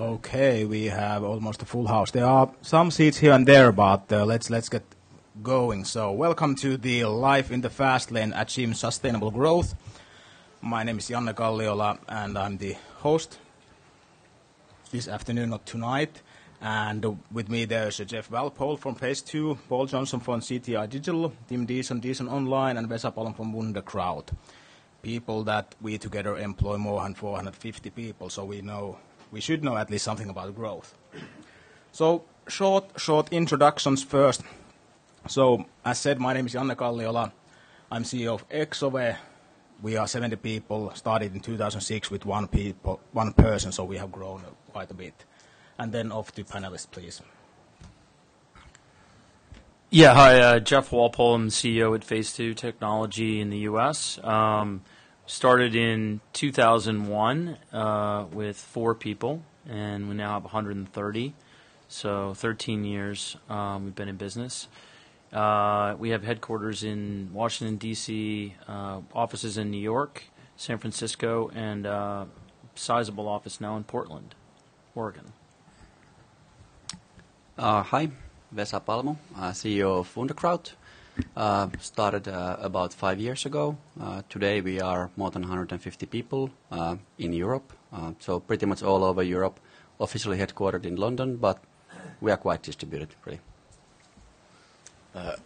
Okay, we have almost a full house. There are some seats here and there, but uh, let's let's get going. So, welcome to the Life in the Fast Lane Achieving Sustainable Growth. My name is Janne Kalliola, and I'm the host this afternoon, not tonight. And with me there's Jeff Walpole from Phase 2, Paul Johnson from CTI Digital, Tim Deeson, Deeson Online, and Vesa Palm from Wunderkraut. People that we together employ more than 450 people, so we know we should know at least something about growth. So short, short introductions first. So as said, my name is Janne Kalliola. I'm CEO of Exove. We are 70 people, started in 2006 with one, people, one person, so we have grown quite a bit. And then off to panelists, please. Yeah, hi, uh, Jeff Walpole. I'm CEO at Phase 2 Technology in the U.S. Um, started in 2001 uh, with four people, and we now have 130. So 13 years um, we've been in business. Uh, we have headquarters in Washington, D.C., uh, offices in New York, San Francisco, and uh, sizable office now in Portland, Oregon. Uh, hi, Vesa Palmu, uh, CEO of Wunderkraut. Uh, started uh, about five years ago. Uh, today we are more than 150 people uh, in Europe, so pretty much all over Europe. Officially headquartered in London, but we are quite distributed, really.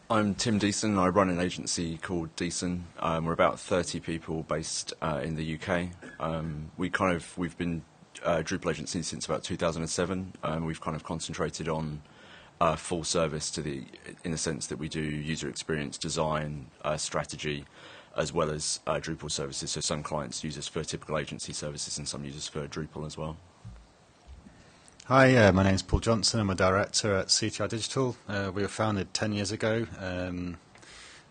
I'm Tim Deeson. I run an agency called Deeson. Um, we're about 30 people based in the UK. Um, we kind of we've been uh, Drupal agency since about 2007. Um, we've kind of concentrated on uh, full service to the, in the sense that we do user experience design, uh, strategy, as well as uh, Drupal services. So some clients use us for typical agency services, and some use us for Drupal as well. Hi, uh, my name is Paul Johnson. I'm a director at CTI Digital. Uh, we were founded 10 years ago. Um,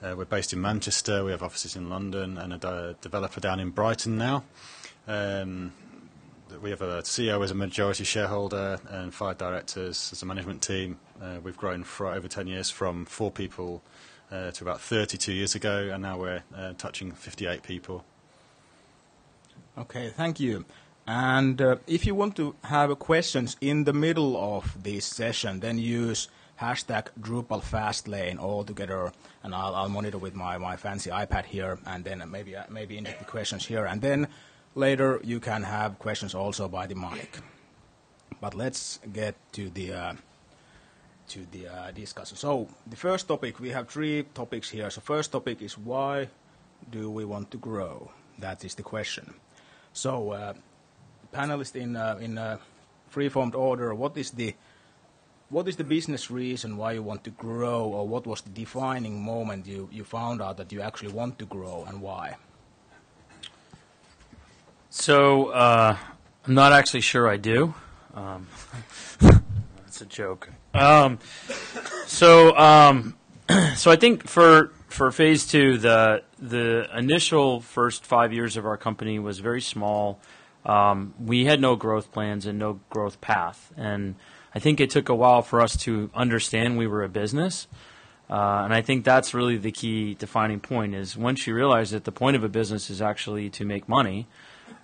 uh, we're based in Manchester. We have offices in London and a de- developer down in Brighton now. Um, we have a CEO as a majority shareholder and five directors as a management team. Uh, we've grown for over 10 years from four people uh, to about 32 years ago, and now we're uh, touching 58 people. Okay, thank you. And uh, if you want to have questions in the middle of this session, then use hashtag Drupal Fastlane all together, and I'll, I'll, monitor with my, my fancy iPad here, and then maybe uh, maybe inject the questions here, and then Later, you can have questions also by the mic. But let's get to the uh, to the uh, discussion. So the first topic, we have three topics here. So first topic is why do we want to grow? That is the question. So uh, panelists in uh, in uh, free-formed order, what is the what is the business reason why you want to grow, or what was the defining moment you, you found out that you actually want to grow, and why? So uh, I'm not actually sure I do. Um, that's a joke. Um, so um, so I think for for phase two, the the initial first five years of our company was very small. Um, we had no growth plans and no growth path, and I think it took a while for us to understand we were a business. Uh, and I think that's really the key defining point is once you realize that the point of a business is actually to make money,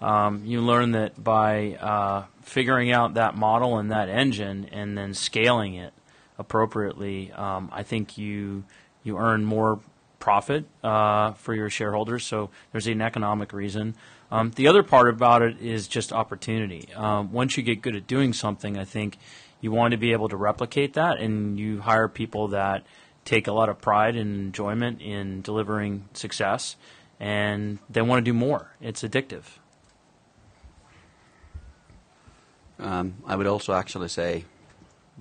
um, you learn that by uh, figuring out that model and that engine and then scaling it appropriately, um, I think you you earn more profit uh, for your shareholders. So there's an economic reason. Um, the other part about it is just opportunity. Um, once you get good at doing something, I think you want to be able to replicate that, and you hire people that take a lot of pride and enjoyment in delivering success, and they want to do more. It's addictive. Um, I would also actually say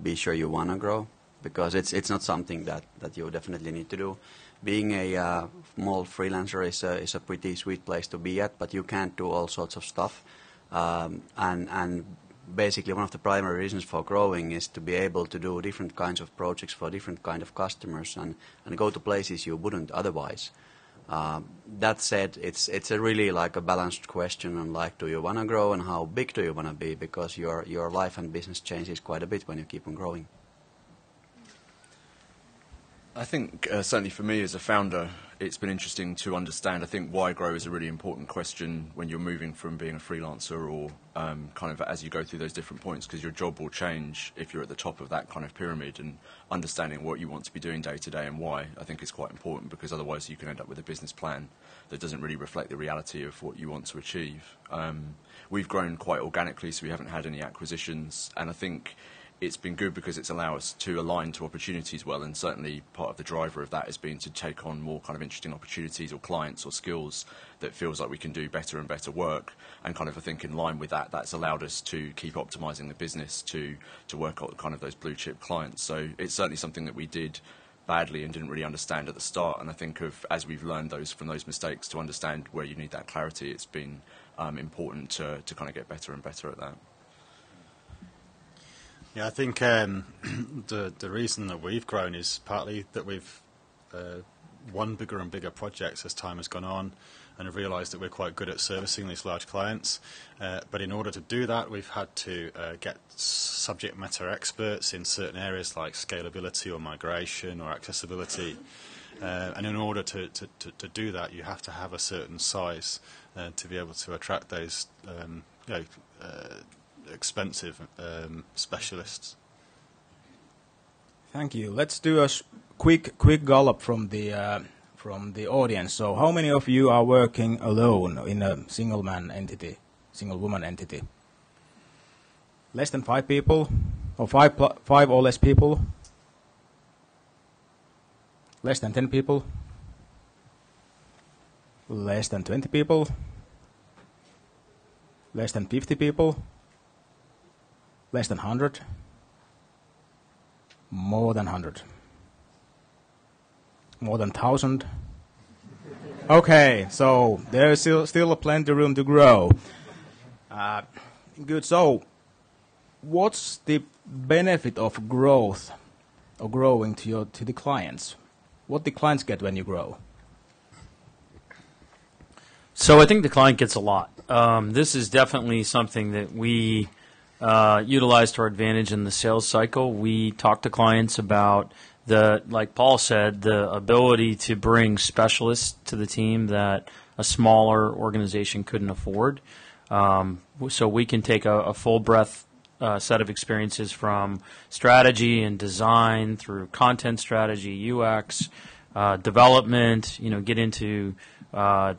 be sure you want to grow because it's it's not something that, that you definitely need to do. Being a uh, small freelancer is a, is a pretty sweet place to be at, but you can't do all sorts of stuff. Um, and and basically one of the primary reasons for growing is to be able to do different kinds of projects for different kind of customers and, and go to places you wouldn't otherwise. Um, that said, it's it's a really like a balanced question on like, do you want to grow and how big do you want to be? Because your your life and business changes quite a bit when you keep on growing. I think uh, certainly for me as a founder, it's been interesting to understand. I think why grow is a really important question when you're moving from being a freelancer or um, kind of as you go through those different points, because your job will change if you're at the top of that kind of pyramid. And understanding what you want to be doing day to day and why, I think, is quite important because otherwise you can end up with a business plan that doesn't really reflect the reality of what you want to achieve. Um, we've grown quite organically, so we haven't had any acquisitions, and I think it's been good because it's allowed us to align to opportunities well, and certainly part of the driver of that has been to take on more kind of interesting opportunities or clients or skills that feels like we can do better and better work. And kind of I think in line with that, that's allowed us to keep optimizing the business to to work on kind of those blue chip clients. So it's certainly something that we did badly and didn't really understand at the start. And I think of as we've learned those from those mistakes to understand where you need that clarity, it's been um, important to to kind of get better and better at that. Yeah, I think um, the the reason that we've grown is partly that we've uh, won bigger and bigger projects as time has gone on, and have realised that we're quite good at servicing these large clients. Uh, but in order to do that, we've had to uh, get subject matter experts in certain areas like scalability or migration or accessibility. Uh, and in order to, to, to, to, do that, you have to have a certain size uh, to be able to attract those um, you know, uh, expensive um, specialists. Thank you. Let's do a quick quick gallop from the uh, from the audience. So, how many of you are working alone in a single man entity, single woman entity? Less than five people, or five five or less people? Less than ten people? Less than twenty people? Less than fifty people? Less than 100? More than 100? More than 1,000? Okay, so there's still, still plenty of room to grow. Uh, good. So, what's the benefit of growth or growing to your to the clients? What the clients get when you grow? So I think the client gets a lot. Um, this is definitely something that we uh, utilized to our advantage in the sales cycle. We talk to clients about the, like Paul said, the ability to bring specialists to the team that a smaller organization couldn't afford. Um, so we can take a, a full breadth uh, set of experiences from strategy and design through content strategy, UX, uh, development. You know, get into uh,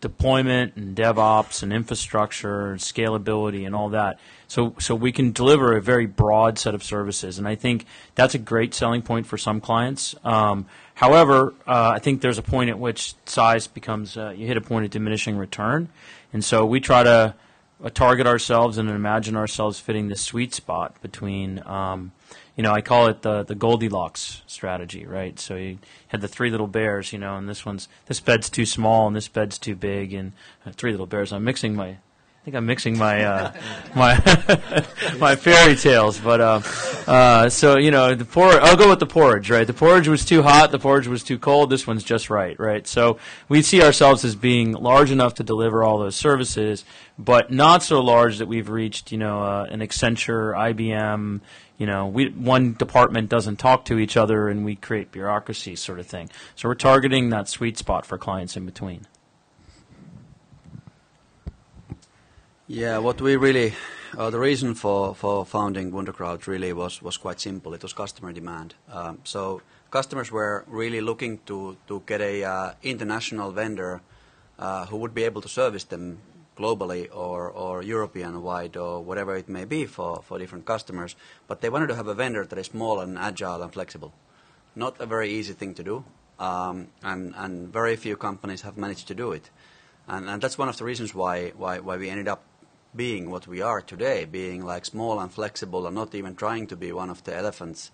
deployment and DevOps and infrastructure, and scalability, and all that. So, so we can deliver a very broad set of services, and I think that's a great selling point for some clients. Um, however, uh, I think there's a point at which size becomes uh, you hit a point of diminishing return, and so we try to uh, target ourselves and imagine ourselves fitting the sweet spot between. Um, you know, I call it the the Goldilocks strategy, right? So you had the three little bears, you know, and this one's this bed's too small and this bed's too big, and uh, three little bears. I'm mixing my I think I'm mixing my uh, my my fairy tales, but uh, uh, so you know the por- I'll go with the porridge, right? The porridge was too hot, the porridge was too cold. This one's just right, right? So we see ourselves as being large enough to deliver all those services, but not so large that we've reached, you know, uh, an Accenture, IBM. You know, we one department doesn't talk to each other, and we create bureaucracy, sort of thing. So we're targeting that sweet spot for clients in between. Yeah, what we really, uh, the reason for, for founding Wunderkraut really was, was quite simple. It was customer demand. Um, so customers were really looking to, to get a uh, international vendor uh, who would be able to service them globally or, or European wide or whatever it may be for, for different customers. But they wanted to have a vendor that is small and agile and flexible. Not a very easy thing to do, um, and, and very few companies have managed to do it. And, and that's one of the reasons why, why, why we ended up being what we are today, being like small and flexible and not even trying to be one of the elephants,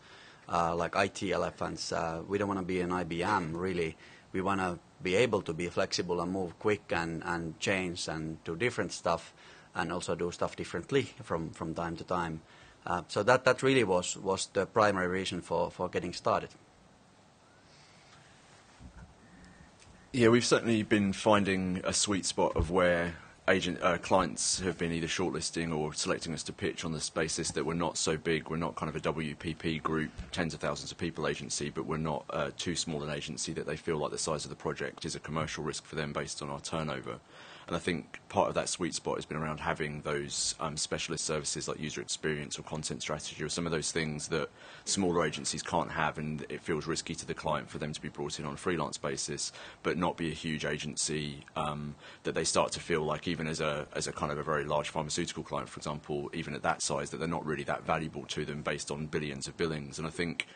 uh, like IT elephants. Uh, we don't want to be an IBM, really. We want to be able to be flexible and move quick and, and change and do different stuff and also do stuff differently from, from time to time. Uh, so that, that really was, was the primary reason for, for getting started. Yeah, we've certainly been finding a sweet spot of where agent uh, clients have been either shortlisting or selecting us to pitch on this basis that we're not so big. We're not kind of a WPP group, tens of thousands of people agency, but we're not uh, too small an agency that they feel like the size of the project is a commercial risk for them based on our turnover. And I think part of that sweet spot has been around having those um, specialist services like user experience or content strategy or some of those things that smaller agencies can't have, and it feels risky to the client for them to be brought in on a freelance basis, but not be a huge agency um, that they start to feel like even as a as a kind of a very large pharmaceutical client, for example, even at that size, that they're not really that valuable to them based on billions of billings. And I think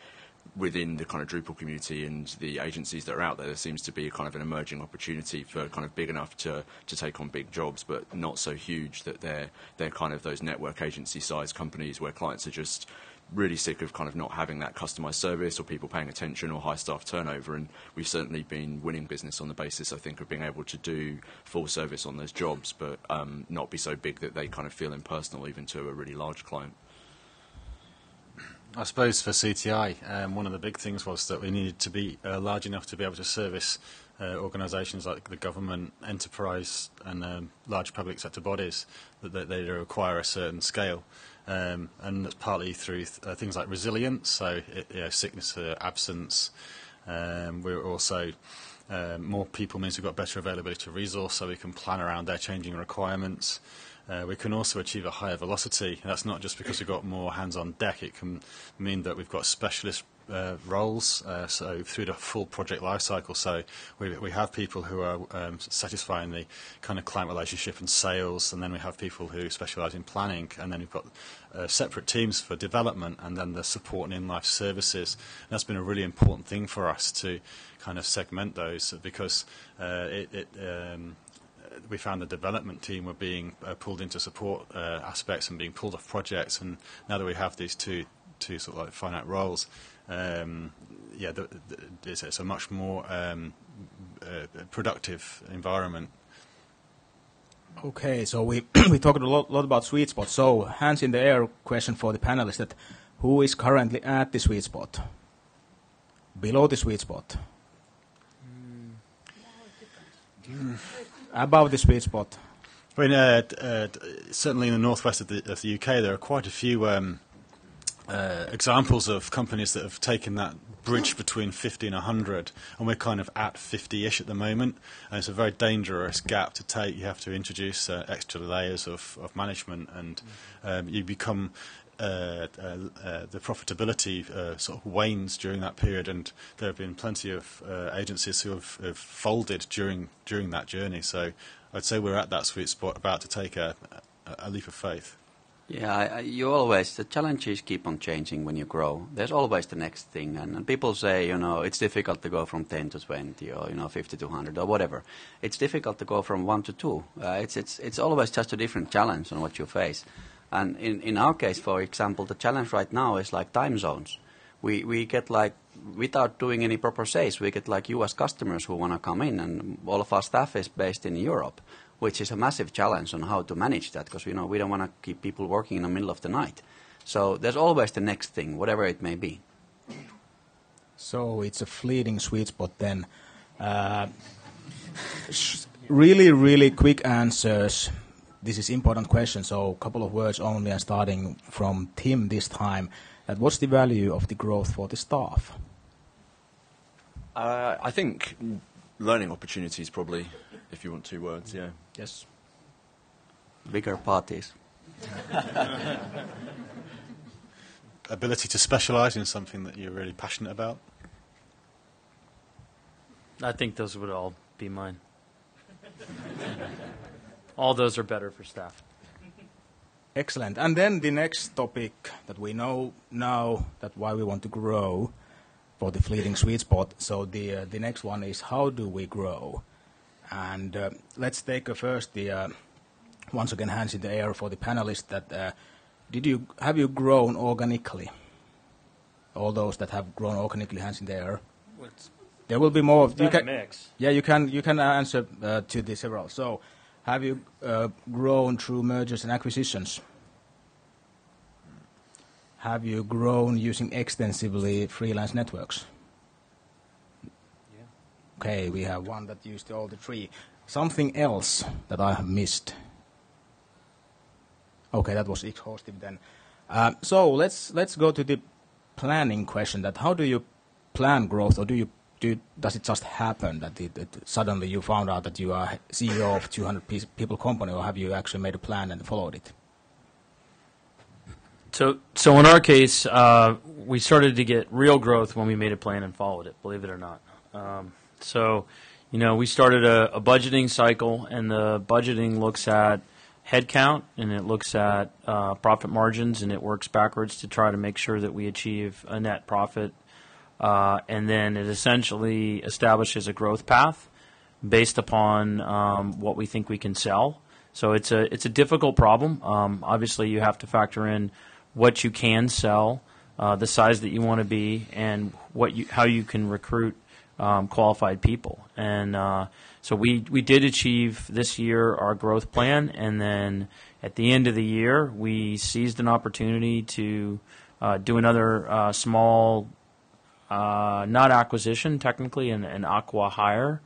within the kind of Drupal community and the agencies that are out there, there seems to be a kind of an emerging opportunity for kind of big enough to, to take on big jobs, but not so huge that they're they're kind of those network agency sized companies where clients are just really sick of kind of not having that customized service or people paying attention or high staff turnover. And we've certainly been winning business on the basis, I think, of being able to do full service on those jobs, but um, not be so big that they kind of feel impersonal even to a really large client. I suppose for CTI, um, one of the big things was that we needed to be uh, large enough to be able to service uh, organisations like the government, enterprise, and um, large public sector bodies that, that they require a certain scale. Um, and that's partly through th- uh, things like resilience, so you know, sickness, uh, absence. Um, we're also um, more people means we've got better availability of resource, so we can plan around their changing requirements. Uh, we can also achieve a higher velocity. That's not just because we've got more hands on deck. It can mean that we've got specialist uh, roles, uh, so through the full project life cycle. So we, we have people who are um, satisfying the kind of client relationship and sales, and then we have people who specialise in planning, and then we've got uh, separate teams for development, and then the support and in-life services. And that's been a really important thing for us to kind of segment those because uh, it, it um, we found the development team were being uh, pulled into support uh, aspects and being pulled off projects. And now that we have these two two sort of like finite roles, um, yeah, the, the, it's, it's, a much more um, uh, productive environment. Okay, so we we talked a lot, lot about sweet spot. So hands in the air question for the panelists: that who is currently at the sweet spot? Below the sweet spot. Mm above the sweet spot? I mean, uh, uh, certainly in the northwest of the, of the, UK, there are quite a few um, uh, examples of companies that have taken that bridge between 50 and 100, and we're kind of at 50-ish at the moment. And it's a very dangerous gap to take. You have to introduce uh, extra layers of, of management, and um, you become uh, uh, uh, the profitability uh, sort of wanes during that period, and there have been plenty of agencies who have, have, folded during during that journey. So I'd say we're at that sweet spot, about to take a, a, leap of faith. Yeah, I, you always the challenges keep on changing when you grow. There's always the next thing, and, and, people say, you know, it's difficult to go from 10 to 20 or you know 50 to 100 or whatever. It's difficult to go from one to two. It's it's it's always just a different challenge on what you face. And in, in our case, for example, the challenge right now is like time zones. We, we get like, without doing any proper sales, we get like US customers who want to come in, and all of our staff is based in Europe, which is a massive challenge on how to manage that because you know, we don't want to keep people working in the middle of the night. So there's always the next thing, whatever it may be. So it's a fleeting sweet spot then. Uh, really, really quick answers this is important question, so a couple of words only, and starting from Tim this time. That what's the value of the growth for the staff? Uh, I think learning opportunities, probably, if you want two words. Yeah. Yes. Bigger parties. Ability to specialise in something that you're really passionate about. I think those would all be mine. all those are better for staff. Excellent. And then the next topic that we know now that why we want to grow for the fleeting sweet spot. So the uh, the next one is how do we grow? And uh, let's take uh, first the uh, once again hands in the air for the panelists. That uh, did you have you grown organically? All those that have grown organically, hands in the air. What's there will be more. You can, mix. Yeah, you can you can answer uh, to the several. So have you uh, grown through mergers and acquisitions? Have you grown using extensively freelance networks? Yeah. Okay, we have one that used all the three. Something else that I have missed. Okay, that was exhaustive then. Uh, so let's let's go to the planning question. That how do you plan growth, or do you do? Does it just happen that, it, that suddenly you found out that you are CEO of 200 people company, or have you actually made a plan and followed it? So, so in our case, uh, we started to get real growth when we made a plan and followed it. Believe it or not. Um, so, you know, we started a, a, budgeting cycle, and the budgeting looks at headcount and it looks at uh, profit margins, and it works backwards to try to make sure that we achieve a net profit, uh, and then it essentially establishes a growth path based upon um, what we think we can sell. So it's a it's a difficult problem. Um, obviously, you have to factor in what you can sell, uh, the size that you want to be, and what you, how you can recruit um, qualified people. And uh, so we, we did achieve this year our growth plan, and then at the end of the year, we seized an opportunity to uh, do another uh, small, uh, not acquisition technically, an, acqui-hire.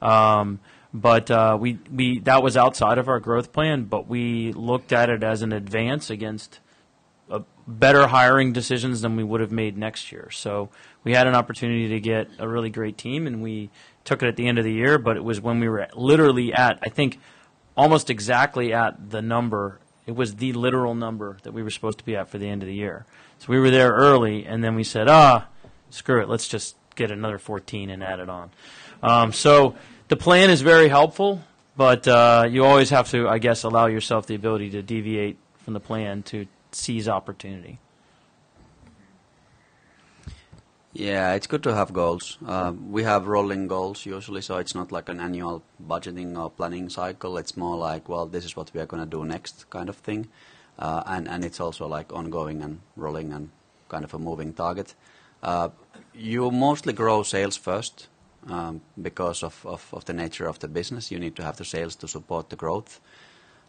Um, but uh, we, we that was outside of our growth plan, but we looked at it as an advance against better hiring decisions than we would have made next year. So we had an opportunity to get a really great team, and we took it at the end of the year. But it was when we were literally at, I think, almost exactly at the number. It was the literal number that we were supposed to be at for the end of the year. So we were there early, and then we said, ah, screw it, let's just get another 14 and add it on. Um, so the plan is very helpful, but uh, you always have to, I guess, allow yourself the ability to deviate from the plan to seize opportunity. Yeah, it's good to have goals. Uh, we have rolling goals usually, so it's not like an annual budgeting or planning cycle. It's more like, well, this is what we are going to do next kind of thing. Uh, and, and it's also like ongoing and rolling and kind of a moving target. Uh, you mostly grow sales first um, because of, the nature of the business. You need to have the sales to support the growth.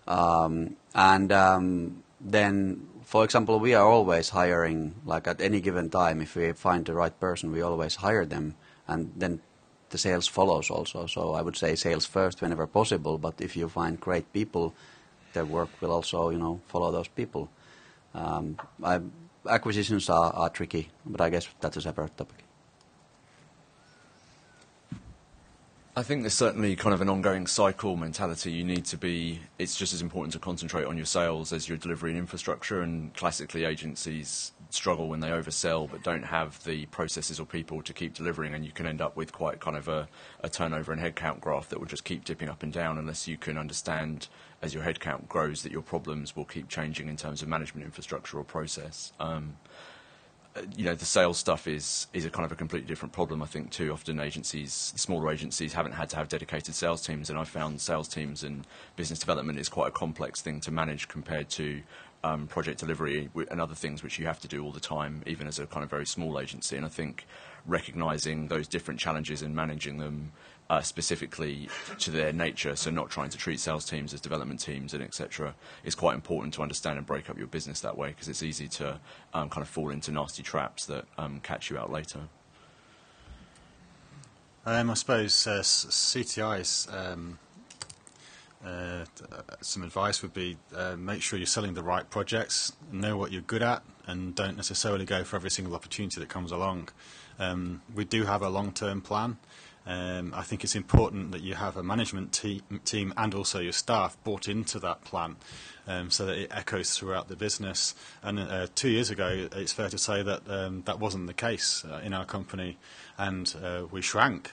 Um, and um, then for example, we are always hiring, like at any given time, if we find the right person, we always hire them, and then the sales follows also. So I would say sales first whenever possible, but if you find great people, their work will also, you know, follow those people. Acquisitions are, are tricky, but I guess that's a separate topic. I think there's certainly kind of an ongoing cycle mentality. You need to be, it's just as important to concentrate on your sales as your delivery and infrastructure. And classically, agencies struggle when they oversell but don't have the processes or people to keep delivering. And you can end up with quite kind of a, a turnover and headcount graph that will just keep dipping up and down unless you can understand as your headcount grows that your problems will keep changing in terms of management infrastructure or process. Um, you know, the sales stuff is is a kind of a completely different problem. I think too often agencies, smaller agencies, haven't had to have dedicated sales teams, and I found sales teams and business development is quite a complex thing to manage compared to um, project delivery and other things which you have to do all the time, even as a kind of very small agency. And I think recognizing those different challenges and managing them uh, specifically to their nature, so not trying to treat sales teams as development teams and etc., is quite important to understand and break up your business that way because it's easy to um, kind of fall into nasty traps that um, catch you out later. Um, I suppose uh, CTI's um, uh, some advice would be uh, make sure you're selling the right projects, know what you're good at, and don't necessarily go for every single opportunity that comes along. Um, we do have a long-term plan. Um, I think it's important that you have a management te team and also your staff bought into that plan um, so that it echoes throughout the business. And uh, two years ago, it's fair to say that um, that wasn't the case uh, in our company, and uh, we shrank.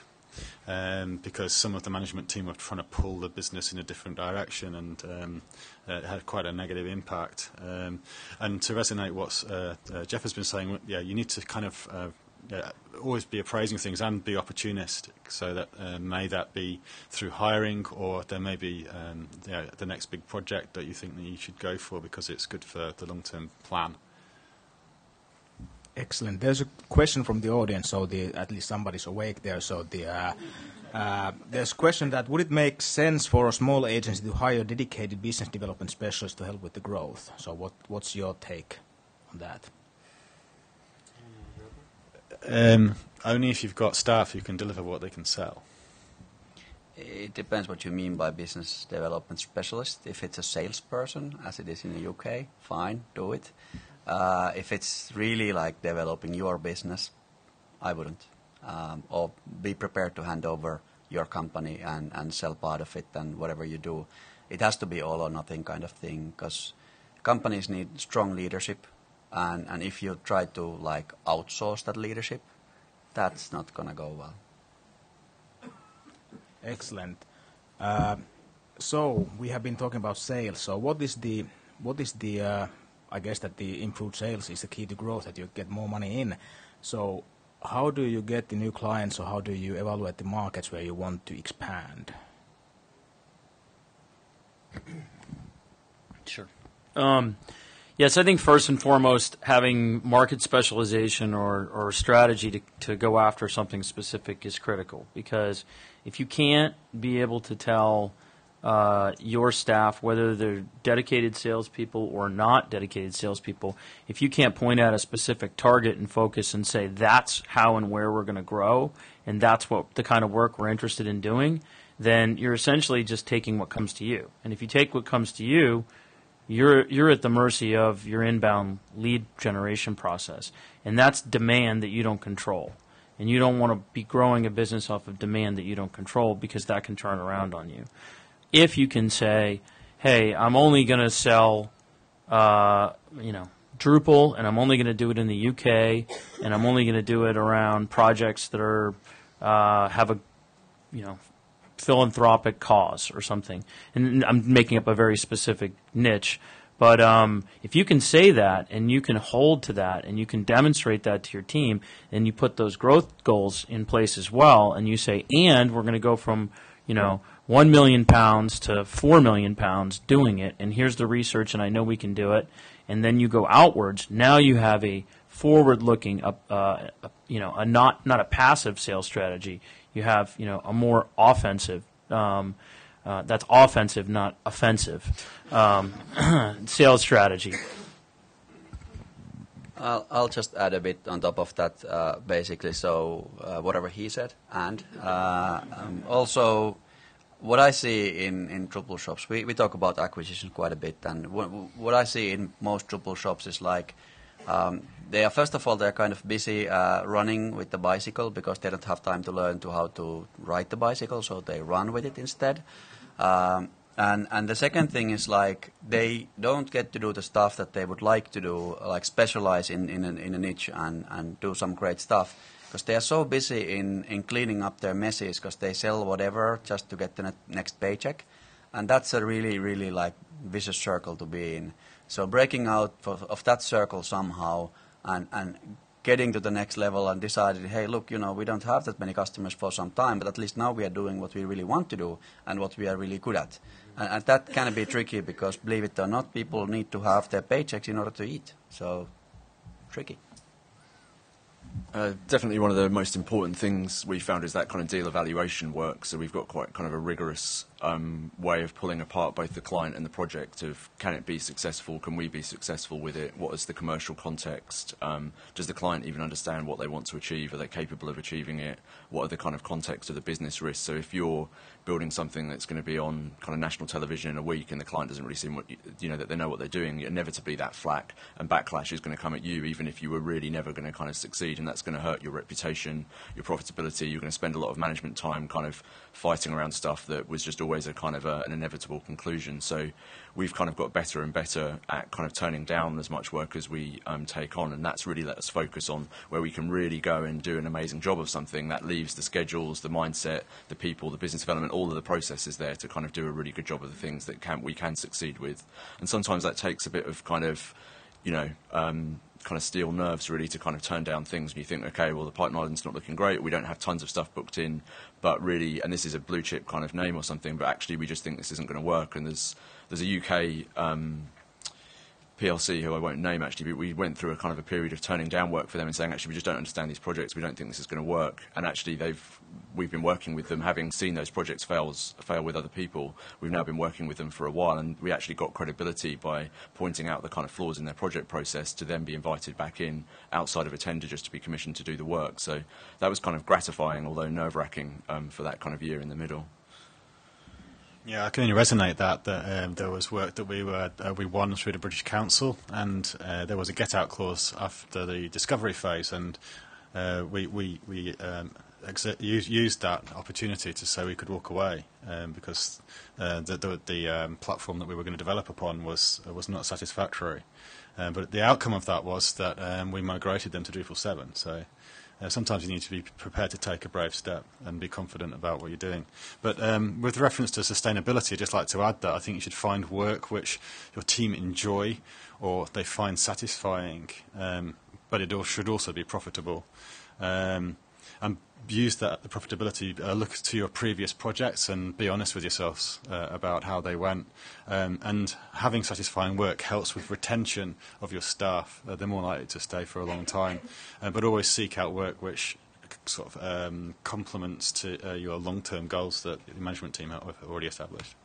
Um, because some of the management team were trying to pull the business in a different direction and um, uh, it had quite a negative impact. Um, and to resonate what uh, uh, Jeff has been saying, yeah, you need to kind of uh, uh, always be appraising things and be opportunistic. So that uh, may that be through hiring, or there may be um, the next big project that you think that you should go for because it's good for the long-term plan. Excellent. There's a question from the audience, so the, at least somebody's awake there. So the, uh, uh, there's a question that would it make sense for a small agency to hire dedicated business development specialists to help with the growth? So what, what's your take on that? Um, only if you've got staff who can deliver what they can sell. It depends what you mean by business development specialist. If it's a salesperson, as it is in the UK, fine, do it. Uh, if it's really like developing your business, I wouldn't. Um, or be prepared to hand over your company and, and sell part of it and whatever you do. It has to be all or nothing kind of thing because companies need strong leadership and, and if you try to like outsource that leadership, that's not going to go well. Excellent. Uh, so we have been talking about sales. So what is the what is the uh, I guess that the improved sales is the key to growth that you get more money in. So how do you get the new clients or how do you evaluate the markets where you want to expand? Sure. Um, yes, I think first and foremost, having market specialization or, strategy to, to go after something specific is critical because if you can't be able to tell uh, your staff, whether they're dedicated salespeople or not dedicated salespeople, if you can't point out a specific target and focus and say that's how and where we're going to grow and that's what the kind of work we're interested in doing, then you're essentially just taking what comes to you. And if you take what comes to you, you're you're at the mercy of your inbound lead generation process, and that's demand that you don't control. And you don't want to be growing a business off of demand that you don't control because that can turn around on you. If you can say, "Hey, I'm only going to sell, uh, you know, Drupal, and I'm only going to do it in the UK, and I'm only going to do it around projects that are uh, have a, you know, philanthropic cause or something. And I'm making up a very specific niche. But um, if you can say that and you can hold to that and you can demonstrate that to your team and you put those growth goals in place as well and you say, and we're going to go from, you know, 1 million pounds to 4 million pounds doing it and here's the research and I know we can do it. And then you go outwards. Now you have a forward-looking, uh, uh, you know, a not, not a passive sales strategy you have you know a more offensive. Um, uh, that's offensive, not offensive. Um, sales strategy. I'll, I'll, just add a bit on top of that, uh, basically. So uh, whatever he said, and uh, um, also what I see in in Drupal shops, we, we talk about acquisitions quite a bit, and what, what I see in most Drupal shops is like um, they are first of all they're kind of busy uh, running with the bicycle because they don't have time to learn to how to ride the bicycle, so they run with it instead. Um, and and the second thing is like they don't get to do the stuff that they would like to do, like specialize in in a, in a niche and and do some great stuff because they are so busy in in cleaning up their messes because they sell whatever just to get the ne- next paycheck, and that's a really really like vicious circle to be in. So breaking out of that circle somehow and, and getting to the next level and decided, hey, look, you know, we don't have that many customers for some time, but at least now we are doing what we really want to do and what we are really good at. And, and that can be tricky because, believe it or not, people need to have their paychecks in order to eat. So, tricky. Uh, definitely one of the most important things we found is that kind of deal evaluation work. So we've got quite kind of a rigorous um, way of pulling apart both the client and the project of can it be successful, can we be successful with it, what is the commercial context, um, does the client even understand what they want to achieve, are they capable of achieving it, what are the kind of context of the business risks. So if you're building something that's going to be on kind of national television in a week and the client doesn't really seem what you, know that they know what they're doing, inevitably that flack and backlash is going to come at you, even if you were really never going to kind of succeed, and that's going to hurt your reputation, your profitability. You're going to spend a lot of management time kind of fighting around stuff that was just always a kind of a, an inevitable conclusion. So we've kind of got better and better at kind of turning down as much work as we um, take on, and that's really let us focus on where we can really go and do an amazing job of something. That leaves the schedules, the mindset, the people, the business development, all of the processes there to kind of do a really good job of the things that can we can succeed with. And sometimes that takes a bit of kind of, you know. Um, kind of steel nerves really to kind of turn down things. And you think okay well the pipeline's not looking great. We don't have tons of stuff booked in. But really and this is a blue chip kind of name or something but actually we just think this isn't going to work. And there's there's a UK um, PLC, who I won't name actually, but we went through a kind of a period of turning down work for them and saying, actually, we just don't understand these projects. We don't think this is going to work. And actually, they've we've been working with them, having seen those projects fails fail with other people. We've now been working with them for a while, and we actually got credibility by pointing out the kind of flaws in their project process to then be invited back in outside of a tender just to be commissioned to do the work. So that was kind of gratifying, although nerve wracking um, for that kind of year in the middle. Yeah, I can only resonate that that um, there was work that we were uh, we won through the British Council, and uh, there was a get out clause after the discovery phase, and uh, we we we um, used, that opportunity to say we could walk away um, because uh, the the, the um, platform that we were going to develop upon was uh, was not satisfactory. Um, but the outcome of that was that um, we migrated them to Drupal 7. So uh, sometimes you need to be prepared to take a brave step and be confident about what you're doing. But um, with reference to sustainability, I'd just like to add that I think you should find work which your team enjoy or they find satisfying, um, but it should also be profitable. Um, and use that the profitability. Uh, look to your previous projects and be honest with yourselves uh, about how they went. Um, and having satisfying work helps with retention of your staff. Uh, they're more likely to stay for a long time. Uh, but always seek out work which sort of um, complements to uh, your long-term goals that the management team have already established.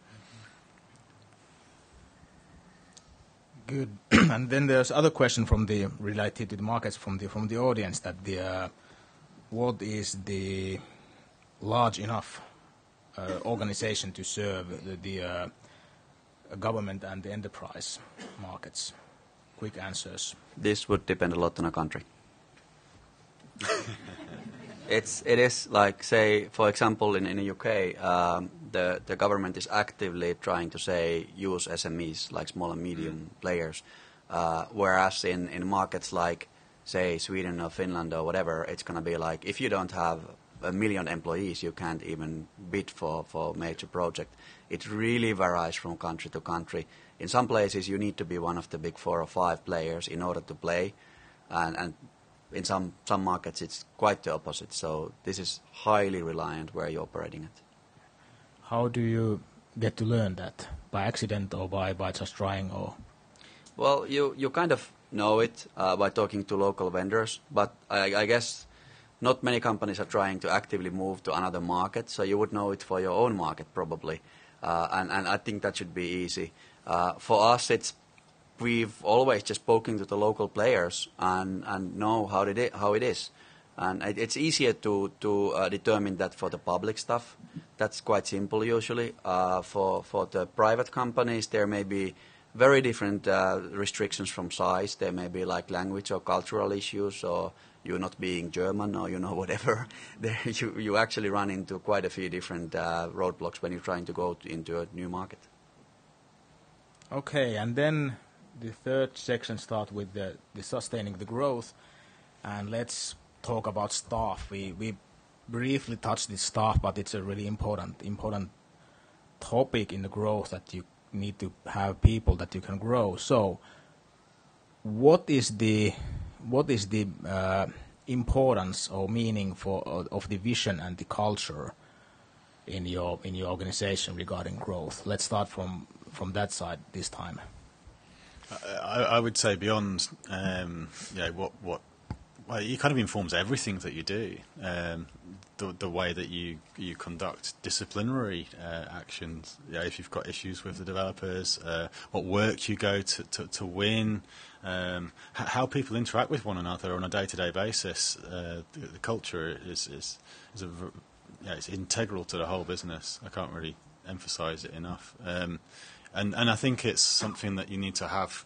Good. and then there's other question from the related to the markets from the from the audience that the what is the large enough uh, organization to serve the, the uh, government and the enterprise markets? Quick answers. This would depend a lot on a country. it's it is like say for example in in the UK um, the the government is actively trying to say use SMEs like small and medium players, uh, whereas in in markets like say Sweden or Finland or whatever, it's going to be like if you don't have a million employees, you can't even bid for for major project. It really varies from country to country. In some places, you need to be one of the big four or five players in order to play, and, and in some some markets, it's quite the opposite. So this is highly reliant where you're operating it. How do you get to learn that by accident or by by just trying or? Well, you you kind of know it uh, by talking to local vendors, but I, I, guess not many companies are trying to actively move to another market, so you would know it for your own market probably, uh, and, and I think that should be easy. Uh, for us, it's we've always just spoken to the local players and, and know how it, how it is. And it, it's easier to, to uh, determine that for the public stuff. That's quite simple usually. Uh, for, for the private companies, there may be very different uh, restrictions from size. There may be like language or cultural issues, or you're not being German, or you know whatever. there, you you actually run into quite a few different uh, roadblocks when you're trying to go to, into a new market. Okay, and then the third section starts with the, the sustaining the growth, and let's talk about staff. We we briefly touched the staff, but it's a really important important topic in the growth that you need to have people that you can grow. So, what is the what is the uh, importance or meaning for uh, of the vision and the culture in your in your organization regarding growth? Let's start from from that side this time. I, I would say beyond um, yeah, what what well, it kind of informs everything that you do. Um, the, the way that you you conduct disciplinary uh, actions. Yeah, if you've got issues with the developers, uh, what work you go to to, to win, um, h- how people interact with one another on a day to day basis. Uh, the, the, culture is is is a yeah, it's integral to the whole business. I can't really emphasize it enough. Um, and and I think it's something that you need to have.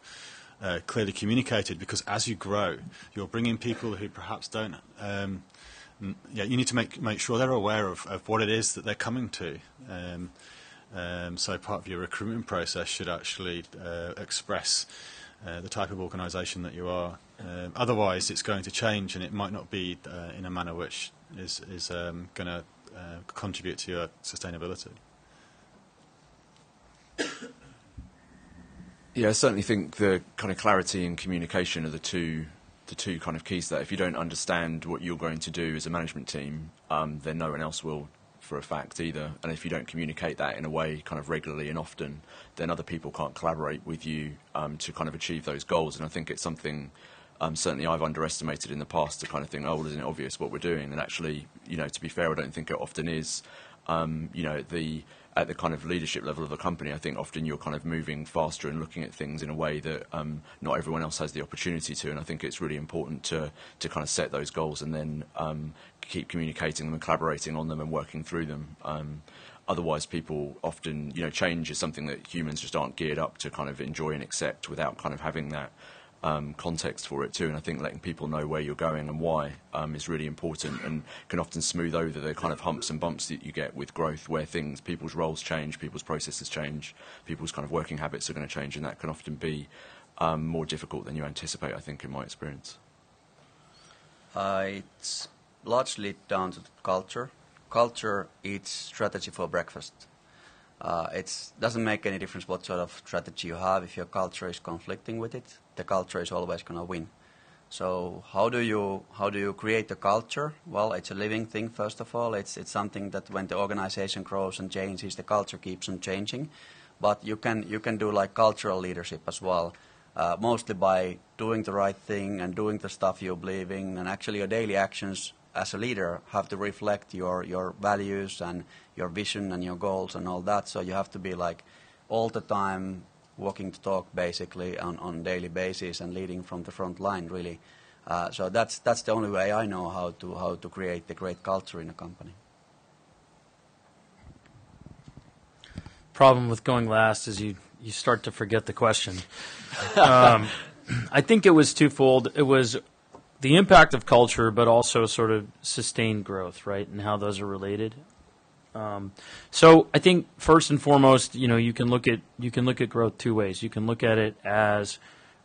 Uh, clearly communicated because as you grow, you're bringing people who perhaps don't um, yeah, you need to make make sure they're aware of, of what it is that they're coming to. Um, um, so part of your recruitment process should actually uh, express uh, the type of organisation that you are. Um, otherwise, it's going to change, and it might not be uh, in a manner which is is um, going to uh, contribute to your sustainability. Yeah, I certainly think the kind of clarity and communication are the two the two kind of keys that. If you don't understand what you're going to do as a management team, um, then no one else will for a fact either. And if you don't communicate that in a way kind of regularly and often, then other people can't collaborate with you um, to kind of achieve those goals. And I think it's something um, certainly I've underestimated in the past to kind of think, oh, well, isn't it obvious what we're doing? And actually, you know, to be fair, I don't think it often is. Um, you know, the at the kind of leadership level of the company, I think often you're kind of moving faster and looking at things in a way that um, not everyone else has the opportunity to. And I think it's really important to to kind of set those goals and then um, keep communicating them and collaborating on them and working through them. Um, otherwise, people often, you know, change is something that humans just aren't geared up to kind of enjoy and accept without kind of having that um, context for it too. And I think letting people know where you're going and why um, is really important and can often smooth over the kind of humps and bumps that you get with growth, where things, people's roles change, people's processes change, people's kind of working habits are going to change, and that can often be um, more difficult than you anticipate. I think, in my experience. Uh, it's largely down to culture. Culture eats strategy for breakfast. Uh, it doesn't make any difference what sort of strategy you have. If your culture is conflicting with it, the culture is always going to win. So how do you how do you create a culture? Well, it's a living thing. First of all, it's it's something that when the organization grows and changes, the culture keeps on changing. But you can you can do like cultural leadership as well uh, mostly by doing the right thing and doing the stuff you believe in. And actually, your daily actions as a leader have to reflect your, your values and your vision and your goals and all that. So you have to be like all the time walking the talk basically on on daily basis and leading from the front line really. Uh, so that's that's the only way I know how to how to create the great culture in a company. Problem with going last is you you start to forget the question. um, I think it was twofold. It was the impact of culture, but also sort of sustained growth, right, and how those are related. Um, so I think first and foremost, you know, you can look at you can look at growth two ways. You can look at it as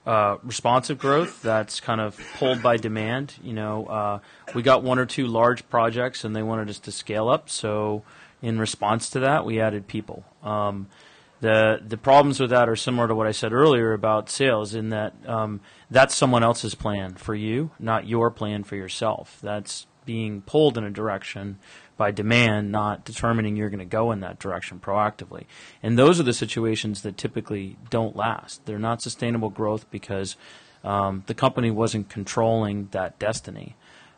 uh, responsive growth that's kind of pulled by demand. You know, uh, we got one or two large projects, and they wanted us to scale up. So in response to that, we added people. Um, the the problems with that are similar to what I said earlier about sales, in that um, that's someone else's plan for you, not your plan for yourself. That's being pulled in a direction by demand, not determining you're going to go in that direction proactively. And those are the situations that typically don't last. They're not sustainable growth because um, the company wasn't controlling that destiny.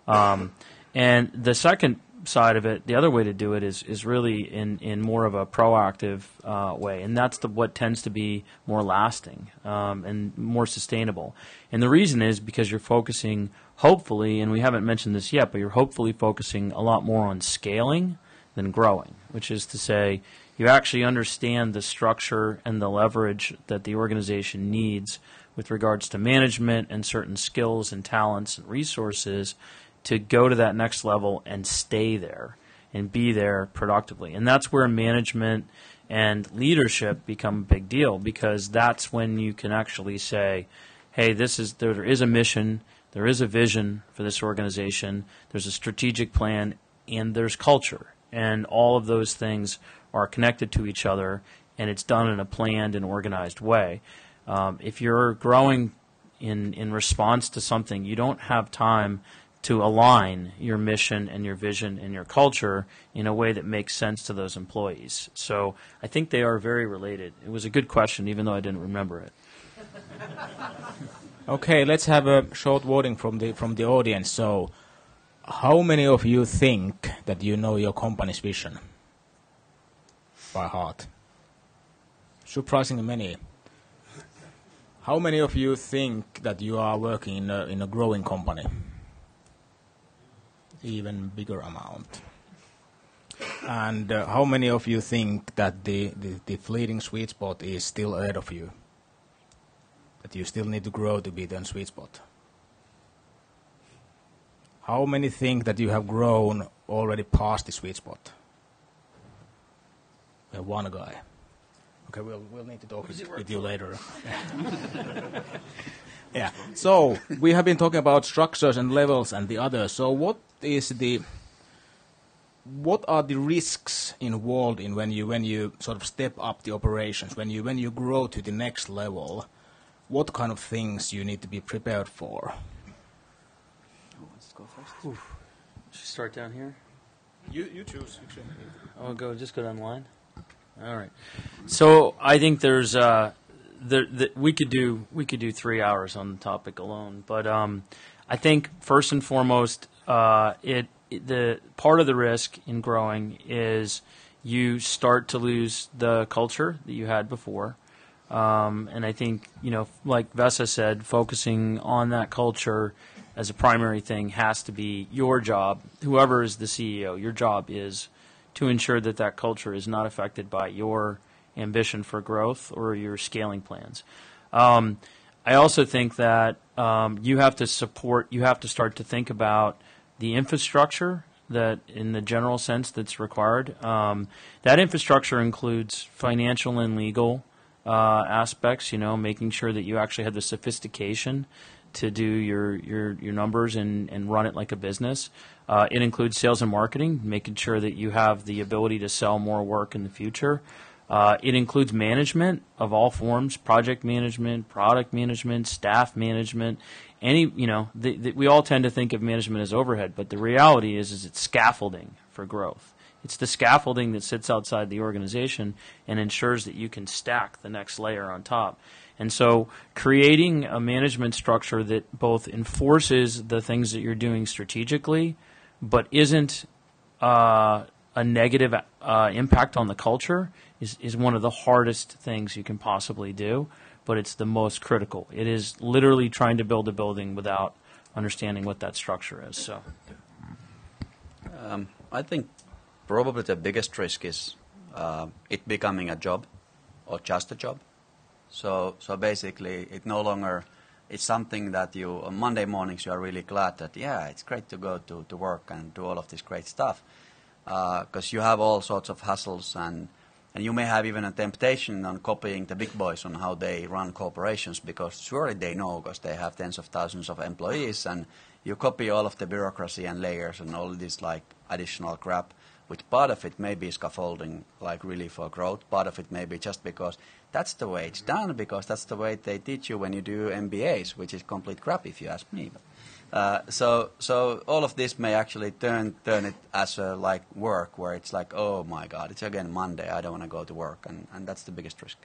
Um, and the second side of it, the other way to do it is is really in, in more of a proactive uh, way, and that's the what tends to be more lasting um, and more sustainable. And the reason is because you're focusing, hopefully, and we haven't mentioned this yet, but you're hopefully focusing a lot more on scaling than growing, which is to say, you actually understand the structure and the leverage that the organization needs with regards to management and certain skills and talents and resources to go to that next level and stay there and be there productively. And that's where management and leadership become a big deal because that's when you can actually say, hey, this is there is a mission, there is a vision for this organization, there's a strategic plan, and there's culture. And all of those things are connected to each other, and it's done in a planned and organized way. Um, if you're growing in, in response to something, you don't have time to align your mission and your vision and your culture in a way that makes sense to those employees. So I think they are very related. It was a good question, even though I didn't remember it. okay, let's have a short voting from the from the audience. So, how many of you think that you know your company's vision by heart? Surprisingly many. How many of you think that you are working in a, in a growing company? even bigger amount. And uh, how many of you think that the, the, the, fleeting sweet spot is still ahead of you? That you still need to grow to be the sweet spot? How many think that you have grown already past the sweet spot? We have one guy. Okay, we'll, we'll need to talk with, with you later. yeah. So we have been talking about structures and levels and the others. So what is the what are the risks involved in when you when you sort of step up the operations when you when you grow to the next level? What kind of things you need to be prepared for? Let's go first. Should start down here? You you choose. I'll go. Just go down the line. All right. So I think there's uh, the, the, we could do we could do three hours on the topic alone, but um, I think first and foremost, uh, it, it, the part of the risk in growing is you start to lose the culture that you had before. Um, and I think, you know, like Vesa said, focusing on that culture as a primary thing has to be your job. Whoever is the CEO, your job is to ensure that that culture is not affected by your ambition for growth or your scaling plans. Um, I also think that um, you have to support, you have to start to think about the infrastructure that, in the general sense, that's required. Um, that infrastructure includes financial and legal uh, aspects, you know, making sure that you actually have the sophistication to do your, your, your numbers and, and run it like a business. Uh, it includes sales and marketing, making sure that you have the ability to sell more work in the future. Uh, it includes management of all forms, project management, product management, staff management. Any, you know, the, the, we all tend to think of management as overhead, but the reality is, is it's scaffolding for growth. It's the scaffolding that sits outside the organization and ensures that you can stack the next layer on top. And so, creating a management structure that both enforces the things that you're doing strategically, but isn't uh, a negative uh, impact on the culture is, is one of the hardest things you can possibly do, but it's the most critical. It is literally trying to build a building without understanding what that structure is. So, um, I think probably the biggest risk is uh, it becoming a job or just a job. So, so basically, it no longer it's something that you on Monday mornings you are really glad that yeah, it's great to go to, to work and do all of this great stuff because uh, you have all sorts of hustles and and you may have even a temptation on copying the big boys on how they run corporations because surely they know because they have tens of thousands of employees and you copy all of the bureaucracy and layers and all this like additional crap which part of it may be scaffolding like really for growth part of it may be just because that's the way it's done because that's the way they teach you when you do mbas which is complete crap if you ask me. Uh, so so all of this may actually turn turn it as a like work where it's like oh my god it's again monday i don't want to go to work and, and that's the biggest risk.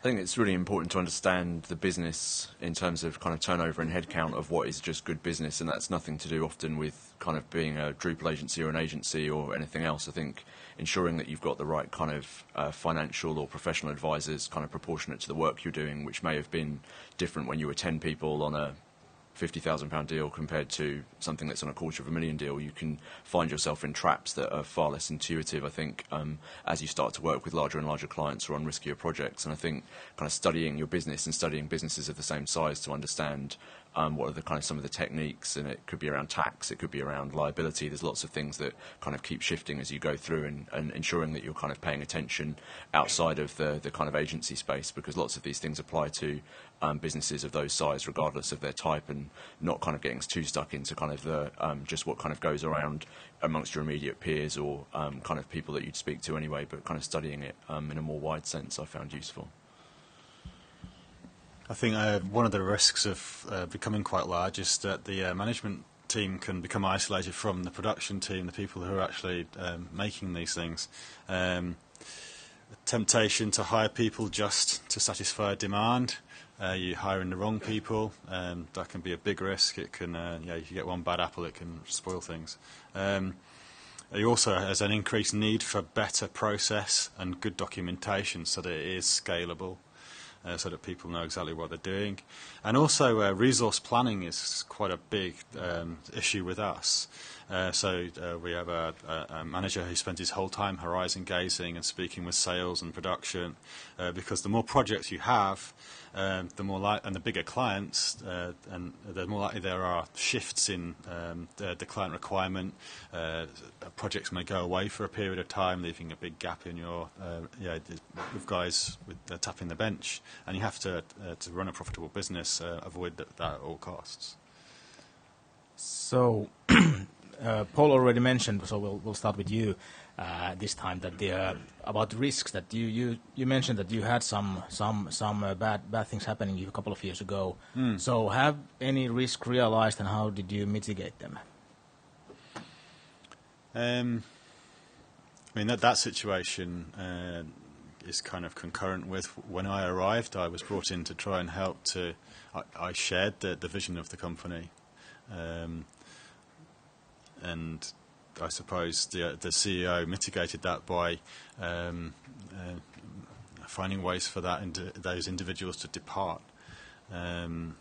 I think it's really important to understand the business in terms of kind of turnover and headcount of what is just good business, and that's nothing to do often with kind of being a Drupal agency or an agency or anything else. I think ensuring that you've got the right kind of uh, financial or professional advisors kind of proportionate to the work you're doing, which may have been different when you were 10 people on a £50,000 deal compared to something that's on a quarter of a million deal, you can find yourself in traps that are far less intuitive, I think, um, as you start to work with larger and larger clients or on riskier projects. And I think kind of studying your business and studying businesses of the same size to understand um, what are the kind of some of the techniques, and it could be around tax, it could be around liability. There's lots of things that kind of keep shifting as you go through, and, and ensuring that you're kind of paying attention outside of the the kind of agency space, because lots of these things apply to um, businesses of those size, regardless of their type, and not kind of getting too stuck into kind of the um, just what kind of goes around amongst your immediate peers or um, kind of people that you'd speak to anyway, but kind of studying it um, in a more wide sense, I found useful. I think uh, one of the risks of uh, becoming quite large is that the uh, management team can become isolated from the production team, the people who are actually um, making these things. Um, temptation to hire people just to satisfy demand. Uh, you're hiring the wrong people. Um, that can be a big risk. It can, uh, yeah, if you get one bad apple, it can spoil things. Um, you also has an increased need for better process and good documentation so that it is scalable uh, so that people know exactly what they're doing. And also, uh, resource planning is quite a big um, issue with us. Uh, so uh, we have a, a, manager who spends his whole time horizon gazing and speaking with sales and production, uh, because the more projects you have, um, the more li- and the bigger clients, uh, and the more likely there are shifts in um, the, the, client requirement. Uh, projects may go away for a period of time, leaving a big gap in your yeah with guys with tapping the bench, and you have to to run a profitable business, avoid that, that at all costs. So. Paul already mentioned, so we'll, we'll start with you uh, this time that the, uh, about risks that you, you, you mentioned that you had some some some uh, bad bad things happening a couple of years ago. Mm. So have any risk realized and how did you mitigate them? Um, I mean that that situation uh, is kind of concurrent with when I arrived. I was brought in to try and help to. I, I shared the, the vision of the company, um, and I suppose the, the CEO mitigated that by um, uh, finding ways for that indi- those individuals to depart. Um,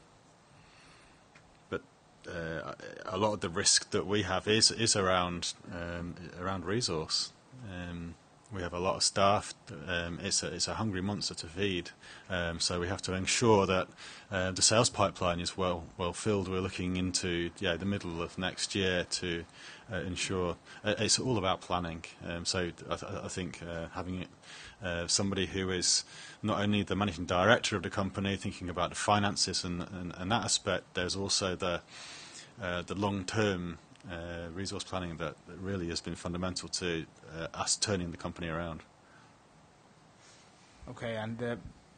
but uh, a lot of the risk that we have is is around um, around resource. We have a lot of staff. Um, it's a it's a hungry monster to feed, um, so we have to ensure that uh, the sales pipeline is well well filled. We're looking into yeah the middle of next year to uh, ensure uh, it's all about planning. Um, so I, th- I think uh, having uh, somebody who is not only the managing director of the company, thinking about the finances and, and, and that aspect, there's also the uh, the long term uh, resource planning that, that really has been fundamental to uh, us turning the company around. Okay, and uh,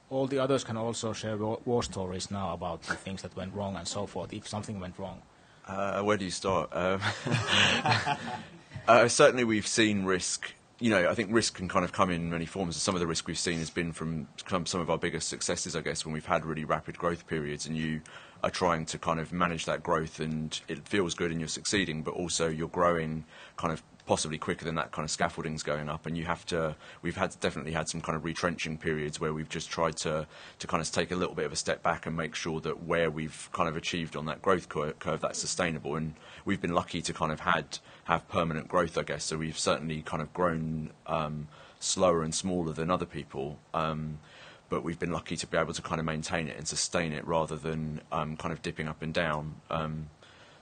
all the others can also share war, war stories now about the things that went wrong and so forth, if something went wrong. Uh, where do you start? Um, uh, certainly, we've seen risk. You know, I think risk can kind of come in many forms. Some of the risk we've seen has been from some of our biggest successes, I guess, when we've had really rapid growth periods, and you are trying to kind of manage that growth, and it feels good and you're succeeding, but also you're growing kind of possibly quicker than that kind of scaffolding's going up. And you have to we've had definitely had some kind of retrenching periods where we've just tried to to kind of take a little bit of a step back and make sure that where we've kind of achieved on that growth curve, that's sustainable. And we've been lucky to kind of had have permanent growth I guess. So we've certainly kind of grown um, slower and smaller than other people. Um, but we've been lucky to be able to kind of maintain it and sustain it rather than um, kind of dipping up and down. Um,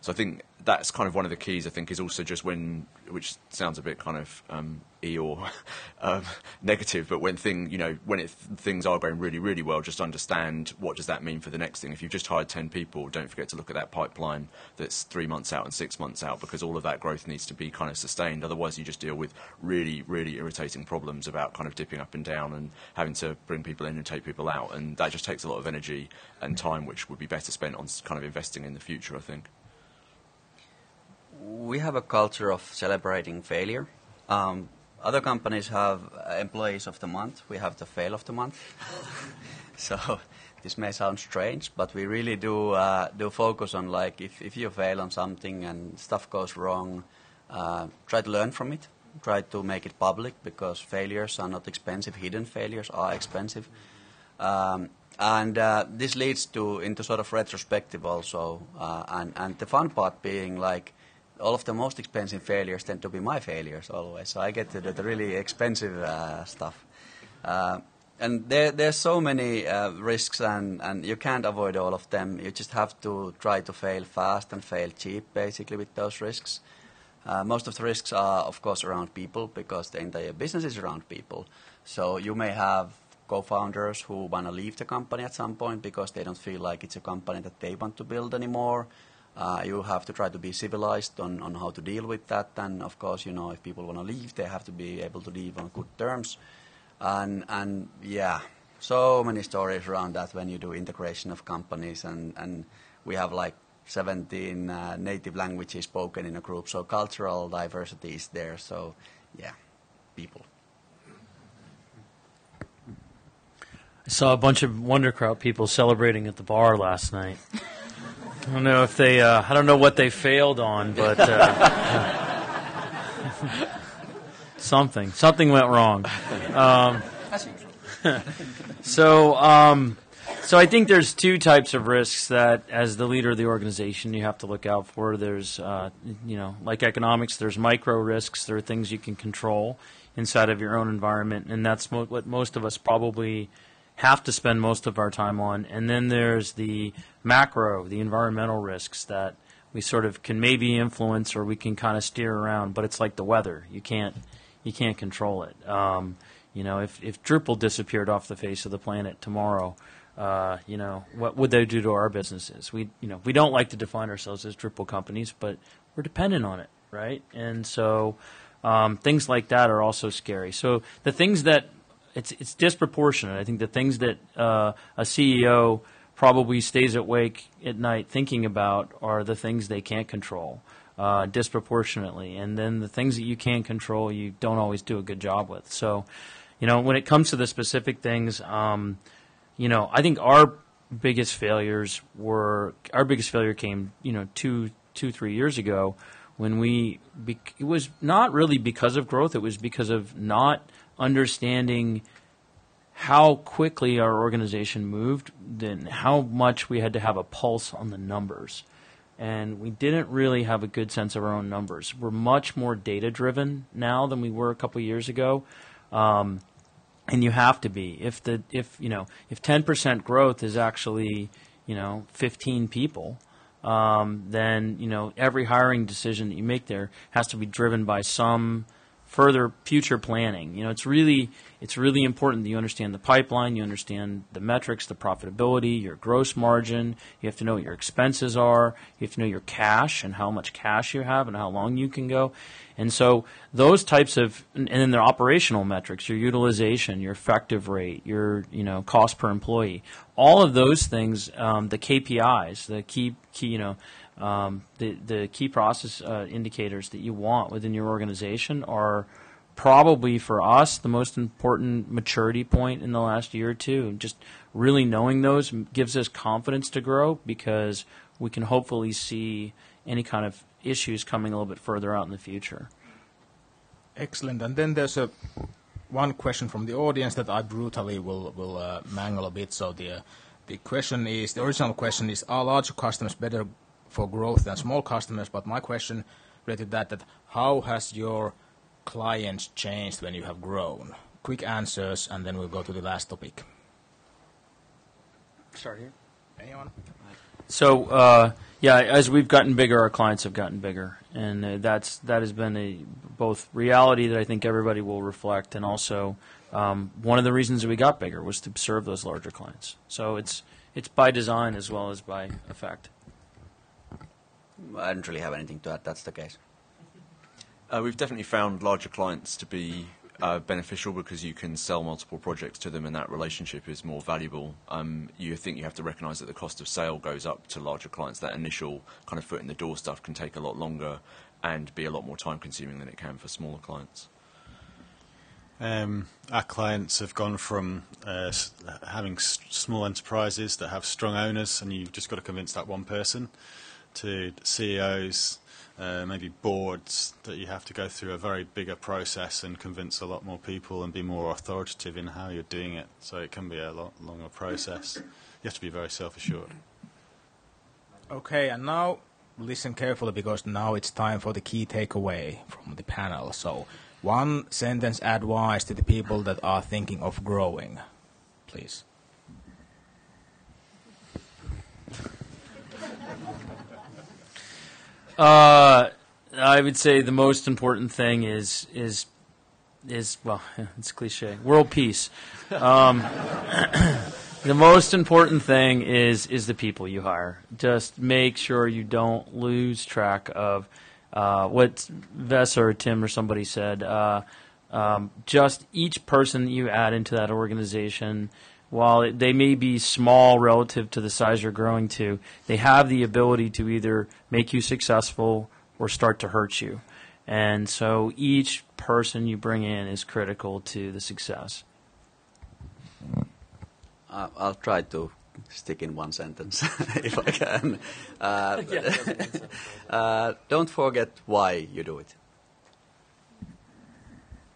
so I think that's kind of one of the keys. I think is also just when, which sounds a bit kind of um, e or um, negative, but when thing you know when it, things are going really really well, just understand what does that mean for the next thing. If you've just hired ten people, don't forget to look at that pipeline that's three months out and six months out because all of that growth needs to be kind of sustained. Otherwise, you just deal with really really irritating problems about kind of dipping up and down and having to bring people in and take people out, and that just takes a lot of energy and time, which would be better spent on kind of investing in the future. I think we have a culture of celebrating failure. Um, other companies have employees of the month. We have the fail of the month. so this may sound strange, but we really do uh, do focus on like if, if you fail on something and stuff goes wrong, uh, try to learn from it. Try to make it public because failures are not expensive. Hidden failures are expensive. Um, and uh, this leads to into sort of retrospective also, uh, and and the fun part being like all of the most expensive failures tend to be my failures always. So I get to the really expensive uh, stuff. Uh, and there, there's so many uh, risks, and, and you can't avoid all of them. You just have to try to fail fast and fail cheap, basically, with those risks. Uh, most of the risks are, of course, around people because the entire business is around people. So you may have co-founders who want to leave the company at some point because they don't feel like it's a company that they want to build anymore you have to try to be civilized on, on how to deal with that. And of course, you know, if people want to leave, they have to be able to leave on good terms. And, and yeah, so many stories around that when you do integration of companies. And, and we have like 17 uh, native languages spoken in a group. So cultural diversity is there. So yeah, people. I saw a bunch of Wunderkraut people celebrating at the bar last night. I don't know if they. Uh, I don't know what they failed on, but uh, something something went wrong. Um, so, um, so I think there's two types of risks that, as the leader of the organization, you have to look out for. There's, uh, you know, like economics. There's micro risks. There are things you can control inside of your own environment, and that's mo- what most of us probably have to spend most of our time on. And then there's the macro, the environmental risks that we sort of can maybe influence or we can kind of steer around, but it's like the weather. You can't you can't control it. Um, you know, if if Drupal disappeared off the face of the planet tomorrow, uh, you know, what would they do to our businesses? We you know we don't like to define ourselves as Drupal companies, but we're dependent on it, right? And so um, things like that are also scary. So the things that it's it's disproportionate. I think the things that uh, a CEO probably stays awake at night thinking about are the things they can't control uh, disproportionately, and then the things that you can't control, you don't always do a good job with. So, you know, when it comes to the specific things, um, you know, I think our biggest failures were our biggest failure came, you know, two two three years ago when we it was not really because of growth; it was because of not understanding how quickly our organization moved, then how much we had to have a pulse on the numbers. and we didn't really have a good sense of our own numbers. We're much more data driven now than we were a couple years ago. Um, and you have to be if the if you know if 10% growth is actually you know 15 people um, then you know every hiring decision that you make there has to be driven by some further future planning. You know, it's really it's really important that you understand the pipeline, you understand the metrics, the profitability, your gross margin. You have to know what your expenses are. You have to know your cash and how much cash you have and how long you can go. And so those types of and then the operational metrics, your utilization, your effective rate, your you know cost per employee, all of those things, um, the KPIs, the key key you know um, the, the key process uh, indicators that you want within your organization are probably for us the most important maturity point in the last year or two. Just really knowing those gives us confidence to grow because we can hopefully see any kind of issues coming a little bit further out in the future. Excellent. And then there's a one question from the audience that I brutally will will uh, mangle a bit. So the uh, the question is the original question is: Are larger customers better for growth than small customers. But my question related to that, that how has your clients changed when you have grown? Quick answers, and then we'll go to the last topic. Start here. Anyone? So uh, yeah, as we've gotten bigger, our clients have gotten bigger, and uh, that's that has been a both reality that I think everybody will reflect, and also um, one of the reasons that we got bigger was to serve those larger clients. So it's it's by design as well as by effect. I don't really have anything to add. That's the case. Uh, we've definitely found larger clients to be uh, beneficial because you can sell multiple projects to them and that relationship is more valuable. Um, you think you have to recognise that the cost of sale goes up to larger clients. That initial kind of foot in the door stuff can take a lot longer and be a lot more time consuming than it can for smaller clients. Um, our clients have gone from uh, having small enterprises that have strong owners, and you've just got to convince that one person, to CEOs, uh, maybe boards, that you have to go through a very bigger process and convince a lot more people and be more authoritative in how you're doing it. So it can be a lot longer process. You have to be very self-assured. Okay, and now listen carefully because now it's time for the key takeaway from the panel. So, one sentence advice to the people that are thinking of growing, please. Uh, I would say the most important thing is is is well, it's cliche. World peace. Um, the most important thing is is the people you hire. Just make sure you don't lose track of uh, what Vesa or Tim or somebody said. Uh, um, just each person you add into that organization while it, they may be small relative to the size you're growing to, they have the ability to either make you successful or start to hurt you. And so each person you bring in is critical to the success. Uh, I'll try to stick in one sentence if I can. Uh, uh, don't forget why you do it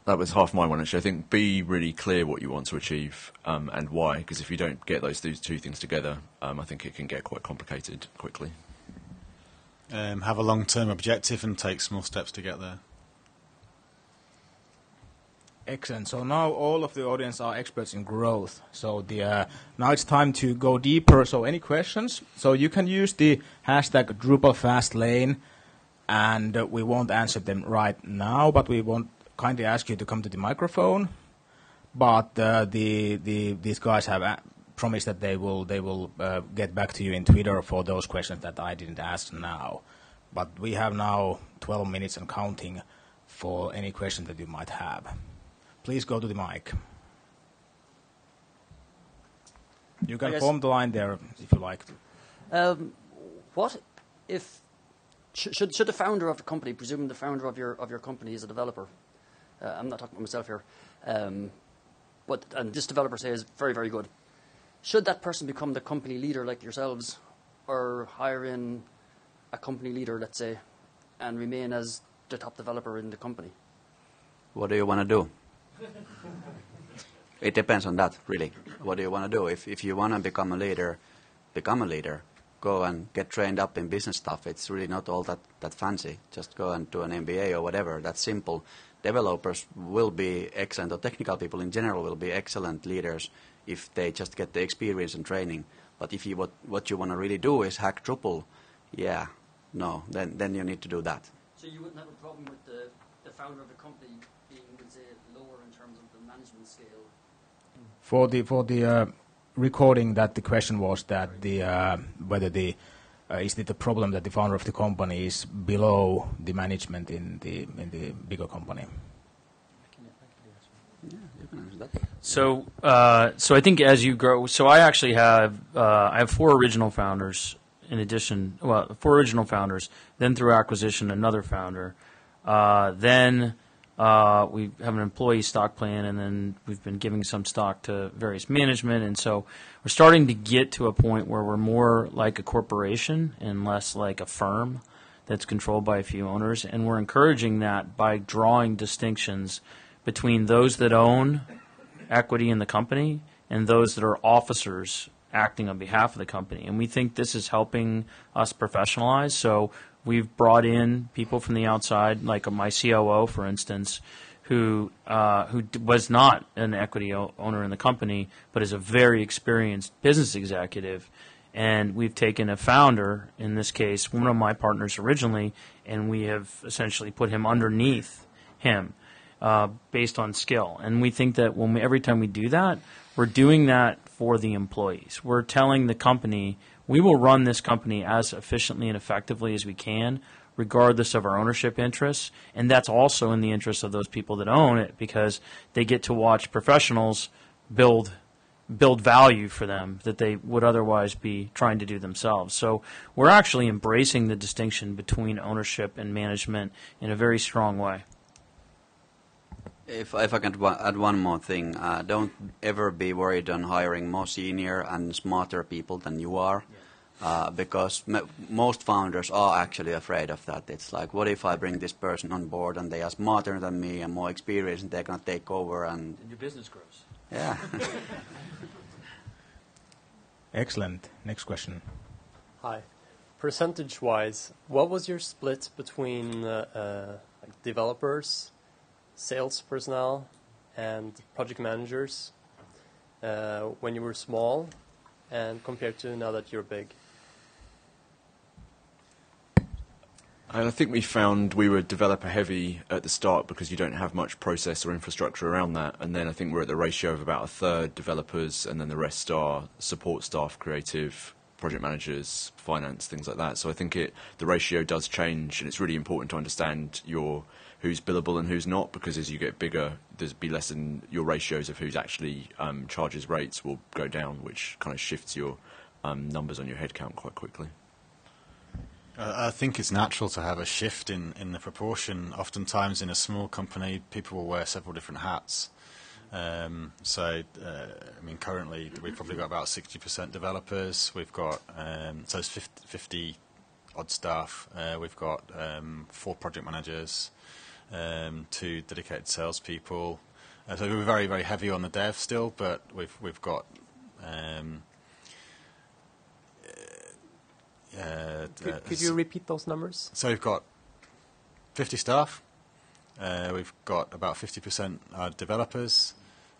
that was half my one actually. I think be really clear what you want to achieve um, and why, because if you don't get those two things together, um, I think it can get quite complicated quickly. Um, have a long-term objective and take small steps to get there. Excellent. So now all of the audience are experts in growth. So the uh, now it's time to go deeper. So any questions? So you can use the hashtag Drupal Fastlane, and uh, we won't answer them right now, but we want kindly ask you to come to the microphone, but uh, the, the, these guys have uh, promised that they will, they will uh, get back to you in Twitter for those questions that I didn't ask now. But we have now 12 minutes and counting for any questions that you might have. Please go to the mic. You can form the line there if you like. Um, what if should should the founder of the company, presuming the founder of your of your company is a developer, uh, I'm not talking about myself here. Um, but and this developer says very very good. Should that person become the company leader like yourselves, or hire in a company leader, let's say, and remain as the top developer in the company? What do you want to do? it depends on that, really. What do you want to do? If if you want to become a leader, become a leader. go and get trained up in business stuff. It's really not all that, that fancy. Just go and do an MBA or whatever. That's simple. Developers will be excellent, or technical people in general will be excellent leaders if they just get the experience and training. But if you what, what you want to really do is hack Drupal, yeah, no, then then you need to do that. So you wouldn't have a problem with the, the founder of the company being, let's say, lower in terms of the management scale? For the for the uh, recording, that the question was that the uh, whether the uh, is it a problem that the founder of the company is below the management in the in the bigger company? So, uh, so I think as you grow, so I actually have uh, I have four original founders. In addition, well, four original founders. Then through acquisition, another founder. Uh, then uh, we have an employee stock plan, and then we've been giving some stock to various management. And so we're starting to get to a point where we're more like a corporation and less like a firm that's controlled by a few owners. And we're encouraging that by drawing distinctions between those that own equity in the company and those that are officers acting on behalf of the company. And we think this is helping us professionalize. So we've brought in people from the outside, like my COO, for instance, who uh, who was not an equity owner in the company, but is a very experienced business executive. And we've taken a founder, in this case, one of my partners originally, and we have essentially put him underneath him uh, based on skill. And we think that when we, every time we do that, we're doing that for the employees. We're telling the company we will run this company as efficiently and effectively as we can, regardless of our ownership interests. And that's also in the interest of those people that own it because they get to watch professionals build build value for them that they would otherwise be trying to do themselves. So we're actually embracing the distinction between ownership and management in a very strong way. If, if I can add one more thing, uh, don't ever be worried on hiring more senior and smarter people than you are, uh, because m- most founders are actually afraid of that. It's like, what if I bring this person on board and they are smarter than me and more experienced and they're going to take over and And your business grows. yeah. Excellent. Next question. Hi. Percentage wise, what was your split between uh, uh, like developers, sales personnel, and project managers uh, when you were small and compared to now that you're big? And I think we found we were developer heavy at the start because you don't have much process or infrastructure around that. And then I think we're at the ratio of about a third developers, and then the rest are support staff, creative, project managers, finance, things like that. So I think it the ratio does change, and it's really important to understand your who's billable and who's not because as you get bigger, there's be less in your ratios of who's actually um, charges rates will go down, which kind of shifts your um, numbers on your headcount quite quickly. I think it's natural to have a shift in, in the proportion. Oftentimes, in a small company, people will wear several different hats. Um, so, uh, I mean, currently we've probably got about 60% developers. We've got um, so it's 50, 50 odd staff. Uh, we've got um, four project managers, um, two dedicated salespeople. Uh, so we're very, very heavy on the dev still, but we've we've got. Um, uh, Could, uh, could you repeat those numbers? so we've got 50 staff. Uh, we've got about 50% are developers.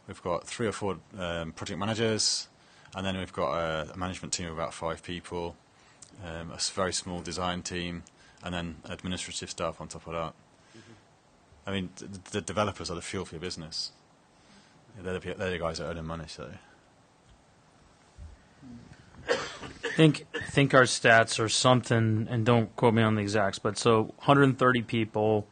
We've got three or four um, project managers, and then we've got a, a management team of about five people, um, a very small design team, and then administrative staff on top of that. I mean, th- the developers are the fuel for your business. They're the, they're the guys that earn the money. So. Think think our stats are something, and don't quote me on the exacts, but so 130 people,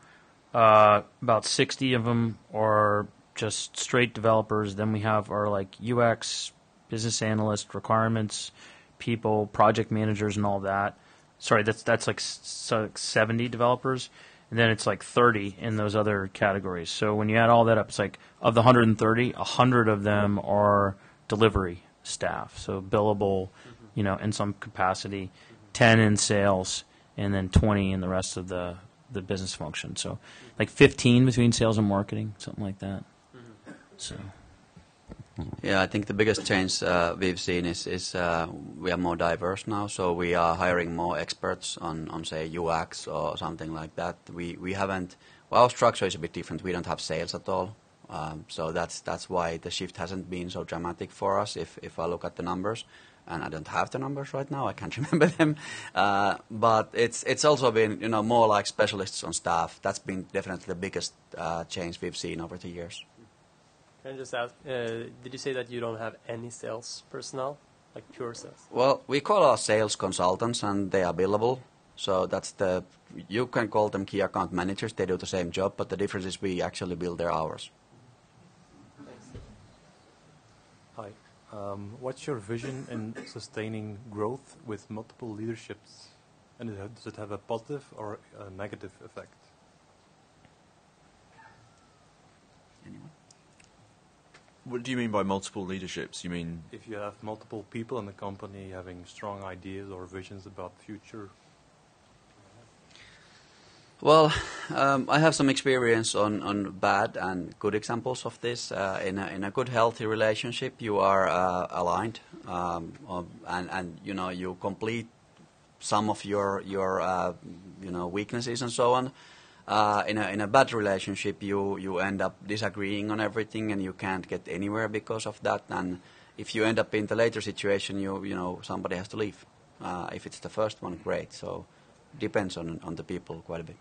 uh, about 60 of them are just straight developers. Then we have our like UX, business analyst, requirements people, project managers, and all that. Sorry, that's that's like so like 70 developers, and then it's like 30 in those other categories. So when you add all that up, it's like of the 130, 100 of them are delivery staff, so billable, you know, in some capacity, 10 in sales, and then 20 in the rest of the the business function. So like 15 between sales and marketing, something like that. So Yeah, I think the biggest change uh, we've seen is, is uh, we are more diverse now. So we are hiring more experts on, on say UX or something like that. We we haven't. Well, our structure is a bit different. We don't have sales at all. Um, so that's that's why the shift hasn't been so dramatic for us. If if I look at the numbers, and I don't have the numbers right now, I can't remember them. Uh, but it's it's also been you know more like specialists on staff. That's been definitely the biggest uh, change we've seen over the years. Can I just ask, uh, did you say that you don't have any sales personnel, like pure sales? Well, we call our sales consultants, and they are billable. So that's the you can call them key account managers. They do the same job, but the difference is we actually bill their hours. Hi. Um, Um, what's your vision in sustaining growth with multiple leaderships? And does it have a positive or a negative effect? Anyone? What do you mean by multiple leaderships? You mean If you have multiple people in the company having strong ideas or visions about the future, Well, um, I have some experience on, on bad and good examples of this. Uh, in, a, in a good, healthy relationship, you are uh, aligned, um, and, and you know you complete some of your your uh, you know weaknesses and so on. Uh, in a in a bad relationship, you you end up disagreeing on everything, and you can't get anywhere because of that. And if you end up in the later situation, you you know somebody has to leave. Uh, if it's the first one, great. So depends on on the people quite a bit.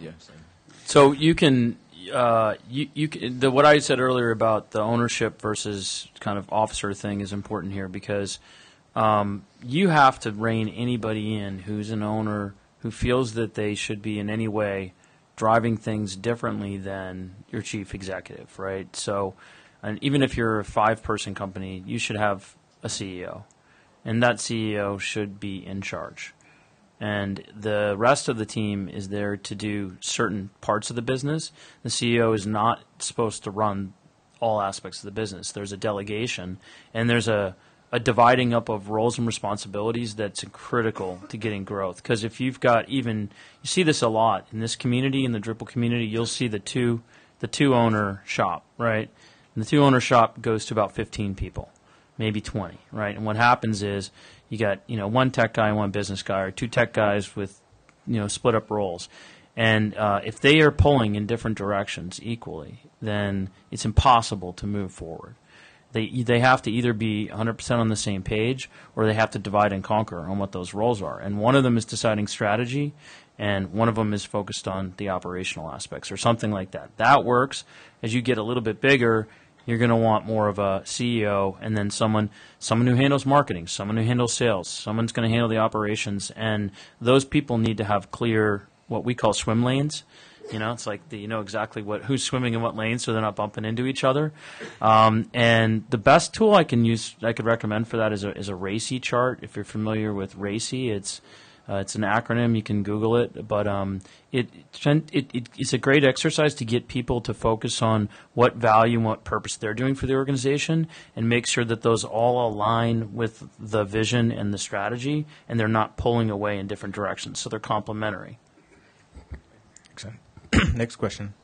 yeah, same. So you can, uh, you, you can, the, what I said earlier about the ownership versus kind of officer thing is important here because um, you have to rein anybody in who's an owner who feels that they should be in any way driving things differently than your chief executive, right? So, and even if you're a five-person company, you should have a CEO, and that CEO should be in charge and the rest of the team is there to do certain parts of the business. The CEO is not supposed to run all aspects of the business. There's a delegation, and there's a, a dividing up of roles and responsibilities that's critical to getting growth. Because if you've got even, you see this a lot in this community, in the Drupal community, you'll see the two, the two owner shop, right? And the two owner shop goes to about 15 people, maybe 20, right? And what happens is you got you know one tech guy and one business guy, or two tech guys with you know split up roles. And uh, if they are pulling in different directions equally, then it's impossible to move forward. They they have to either be 100% on the same page, or they have to divide and conquer on what those roles are. And one of them is deciding strategy, and one of them is focused on the operational aspects, or something like that. That works. As you get a little bit bigger, you're going to want more of a CEO and then someone someone who handles marketing, someone who handles sales, someone's going to handle the operations, and those people need to have clear what we call swim lanes. You know, it's like the, you know exactly what who's swimming in what lane, so they're not bumping into each other. Um, and the best tool I can use, I could recommend for that is a is a RACI chart. If you're familiar with RACI, it's uh, it's an acronym. You can Google it, but um, it, it, it, it's a great exercise to get people to focus on what value and what purpose they're doing for the organization, and make sure that those all align with the vision and the strategy, and they're not pulling away in different directions. So they're complementary. Excellent. Next question.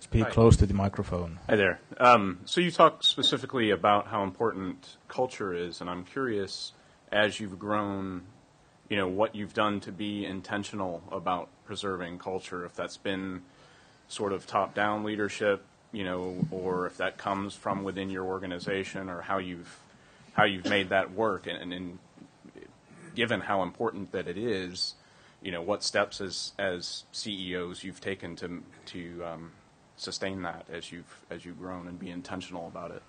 Speak Hi. close to the microphone. Hi there. Um, so you talked specifically about how important culture is, and I'm curious, as you've grown, you know, what you've done to be intentional about preserving culture, if that's been sort of top-down leadership, you know, or if that comes from within your organization, or how you've how you've made that work, and, and, and given how important that it is, you know, what steps as as CEOs you've taken to to um, sustain that as you've as you've grown and be intentional about it.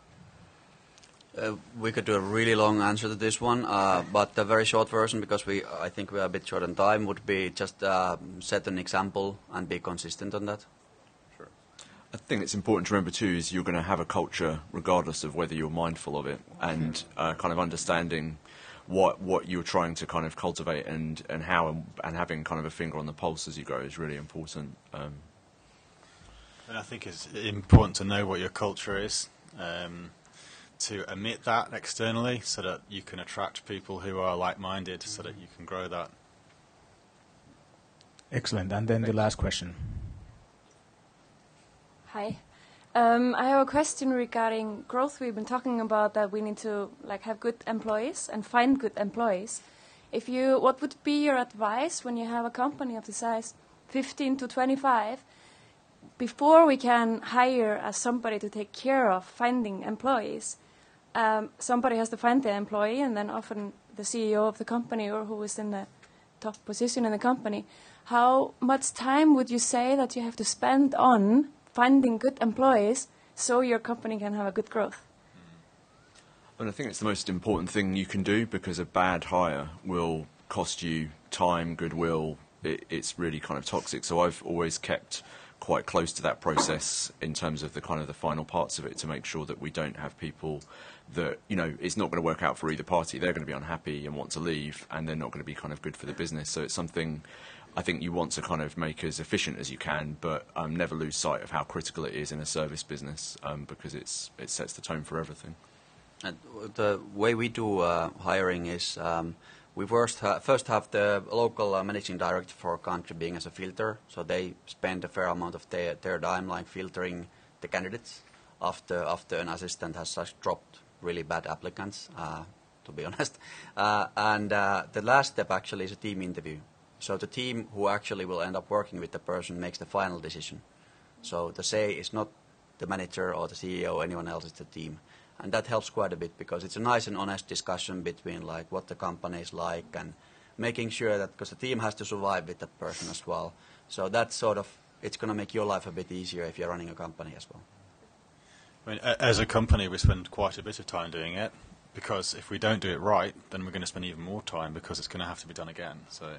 Uh, we could do a really long answer to this one, uh, but the very short version, because we I think we are a bit short on time, would be just uh, set an example and be consistent on that. Sure. I think it's important to remember too is you're going to have a culture regardless of whether you're mindful of it and uh, kind of understanding what what you're trying to kind of cultivate and, and how and, and having kind of a finger on the pulse as you go is really important. Um, And I think it's important to know what your culture is, um, to emit that externally so that you can attract people who are like minded so that you can grow that. Excellent. And then the last question. Hi. Um, I have a question regarding growth. We've been talking about that we need to like have good employees and find good employees. If you, what would be your advice when you have a company of the size 15 to 25? Before we can hire as somebody to take care of finding employees, um, somebody has to find the employee, and then often the CEO of the company or who is in the top position in the company. How much time would you say that you have to spend on finding good employees so your company can have a good growth? And I think it's the most important thing you can do because a bad hire will cost you time, goodwill. It, it's really kind of toxic. So I've always kept quite close to that process in terms of the kind of the final parts of it to make sure that we don't have people that you know it's not going to work out for either party. They're going to be unhappy and want to leave, and they're not going to be kind of good for the business. So it's something I think you want to kind of make as efficient as you can, but um, never lose sight of how critical it is in a service business um, because it's it sets the tone for everything. And the way we do uh, hiring is um, we first, ha- first have the local uh, managing director for a country being as a filter, so they spend a fair amount of their, their time like filtering the candidates after after an assistant has just dropped really bad applicants, uh, to be honest. Uh, and uh, the last step actually is a team interview. So the team who actually will end up working with the person makes the final decision. So the say is not the manager or the CEO or anyone else, it's the team. And that helps quite a bit because it's a nice and honest discussion between like what the company is like and making sure that because the team has to survive with that person as well. So that's sort of it's going to make your life a bit easier if you're running a company as well. I mean, as a company, we spend quite a bit of time doing it because if we don't do it right, then we're going to spend even more time because it's going to have to be done again. So.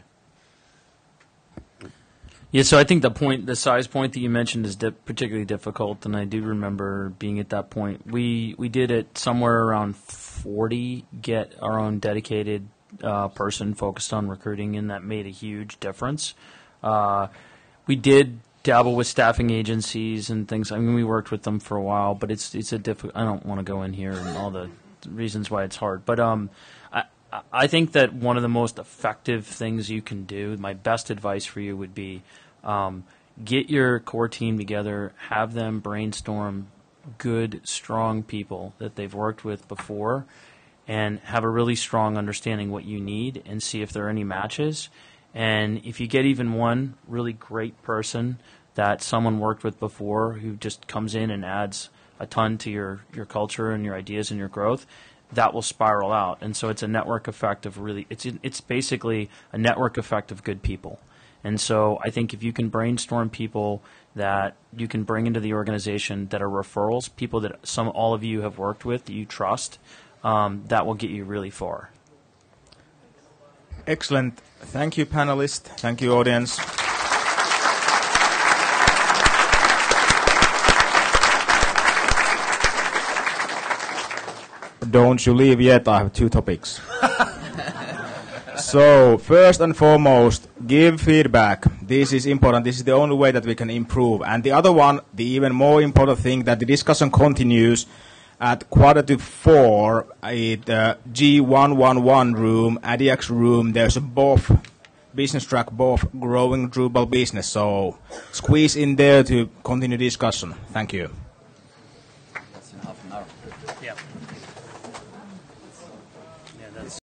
Yeah, so I think the point, the size point that you mentioned is di- particularly difficult, and I do remember being at that point. We we did it somewhere around forty, get our own dedicated uh, person focused on recruiting, and that made a huge difference. Uh, we did dabble with staffing agencies and things. I mean, we worked with them for a while, but it's it's a difficult. I don't want to go in here and all the reasons why it's hard, but um, I I think that one of the most effective things you can do. My best advice for you would be um, get your core team together, have them brainstorm good, strong people that they've worked with before, and have a really strong understanding what you need, and see if there are any matches. And if you get even one really great person that someone worked with before who just comes in and adds a ton to your, your culture and your ideas and your growth, that will spiral out. And so it's a network effect of really, it's, it's basically a network effect of good people. And so I think if you can brainstorm people that you can bring into the organization that are referrals, people that some all of you have worked with that you trust, um, that will get you really far. Excellent. Thank you, panelists. Thank you, audience. Don't you leave yet. I have two topics. so, first and foremost, give feedback. This is important. This is the only way that we can improve. And the other one, the even more important thing, that the discussion continues at quarter to four at uh, G111 room, ADX room. There's a BoF business track, BoF growing Drupal business. So squeeze in there to continue discussion. Thank you.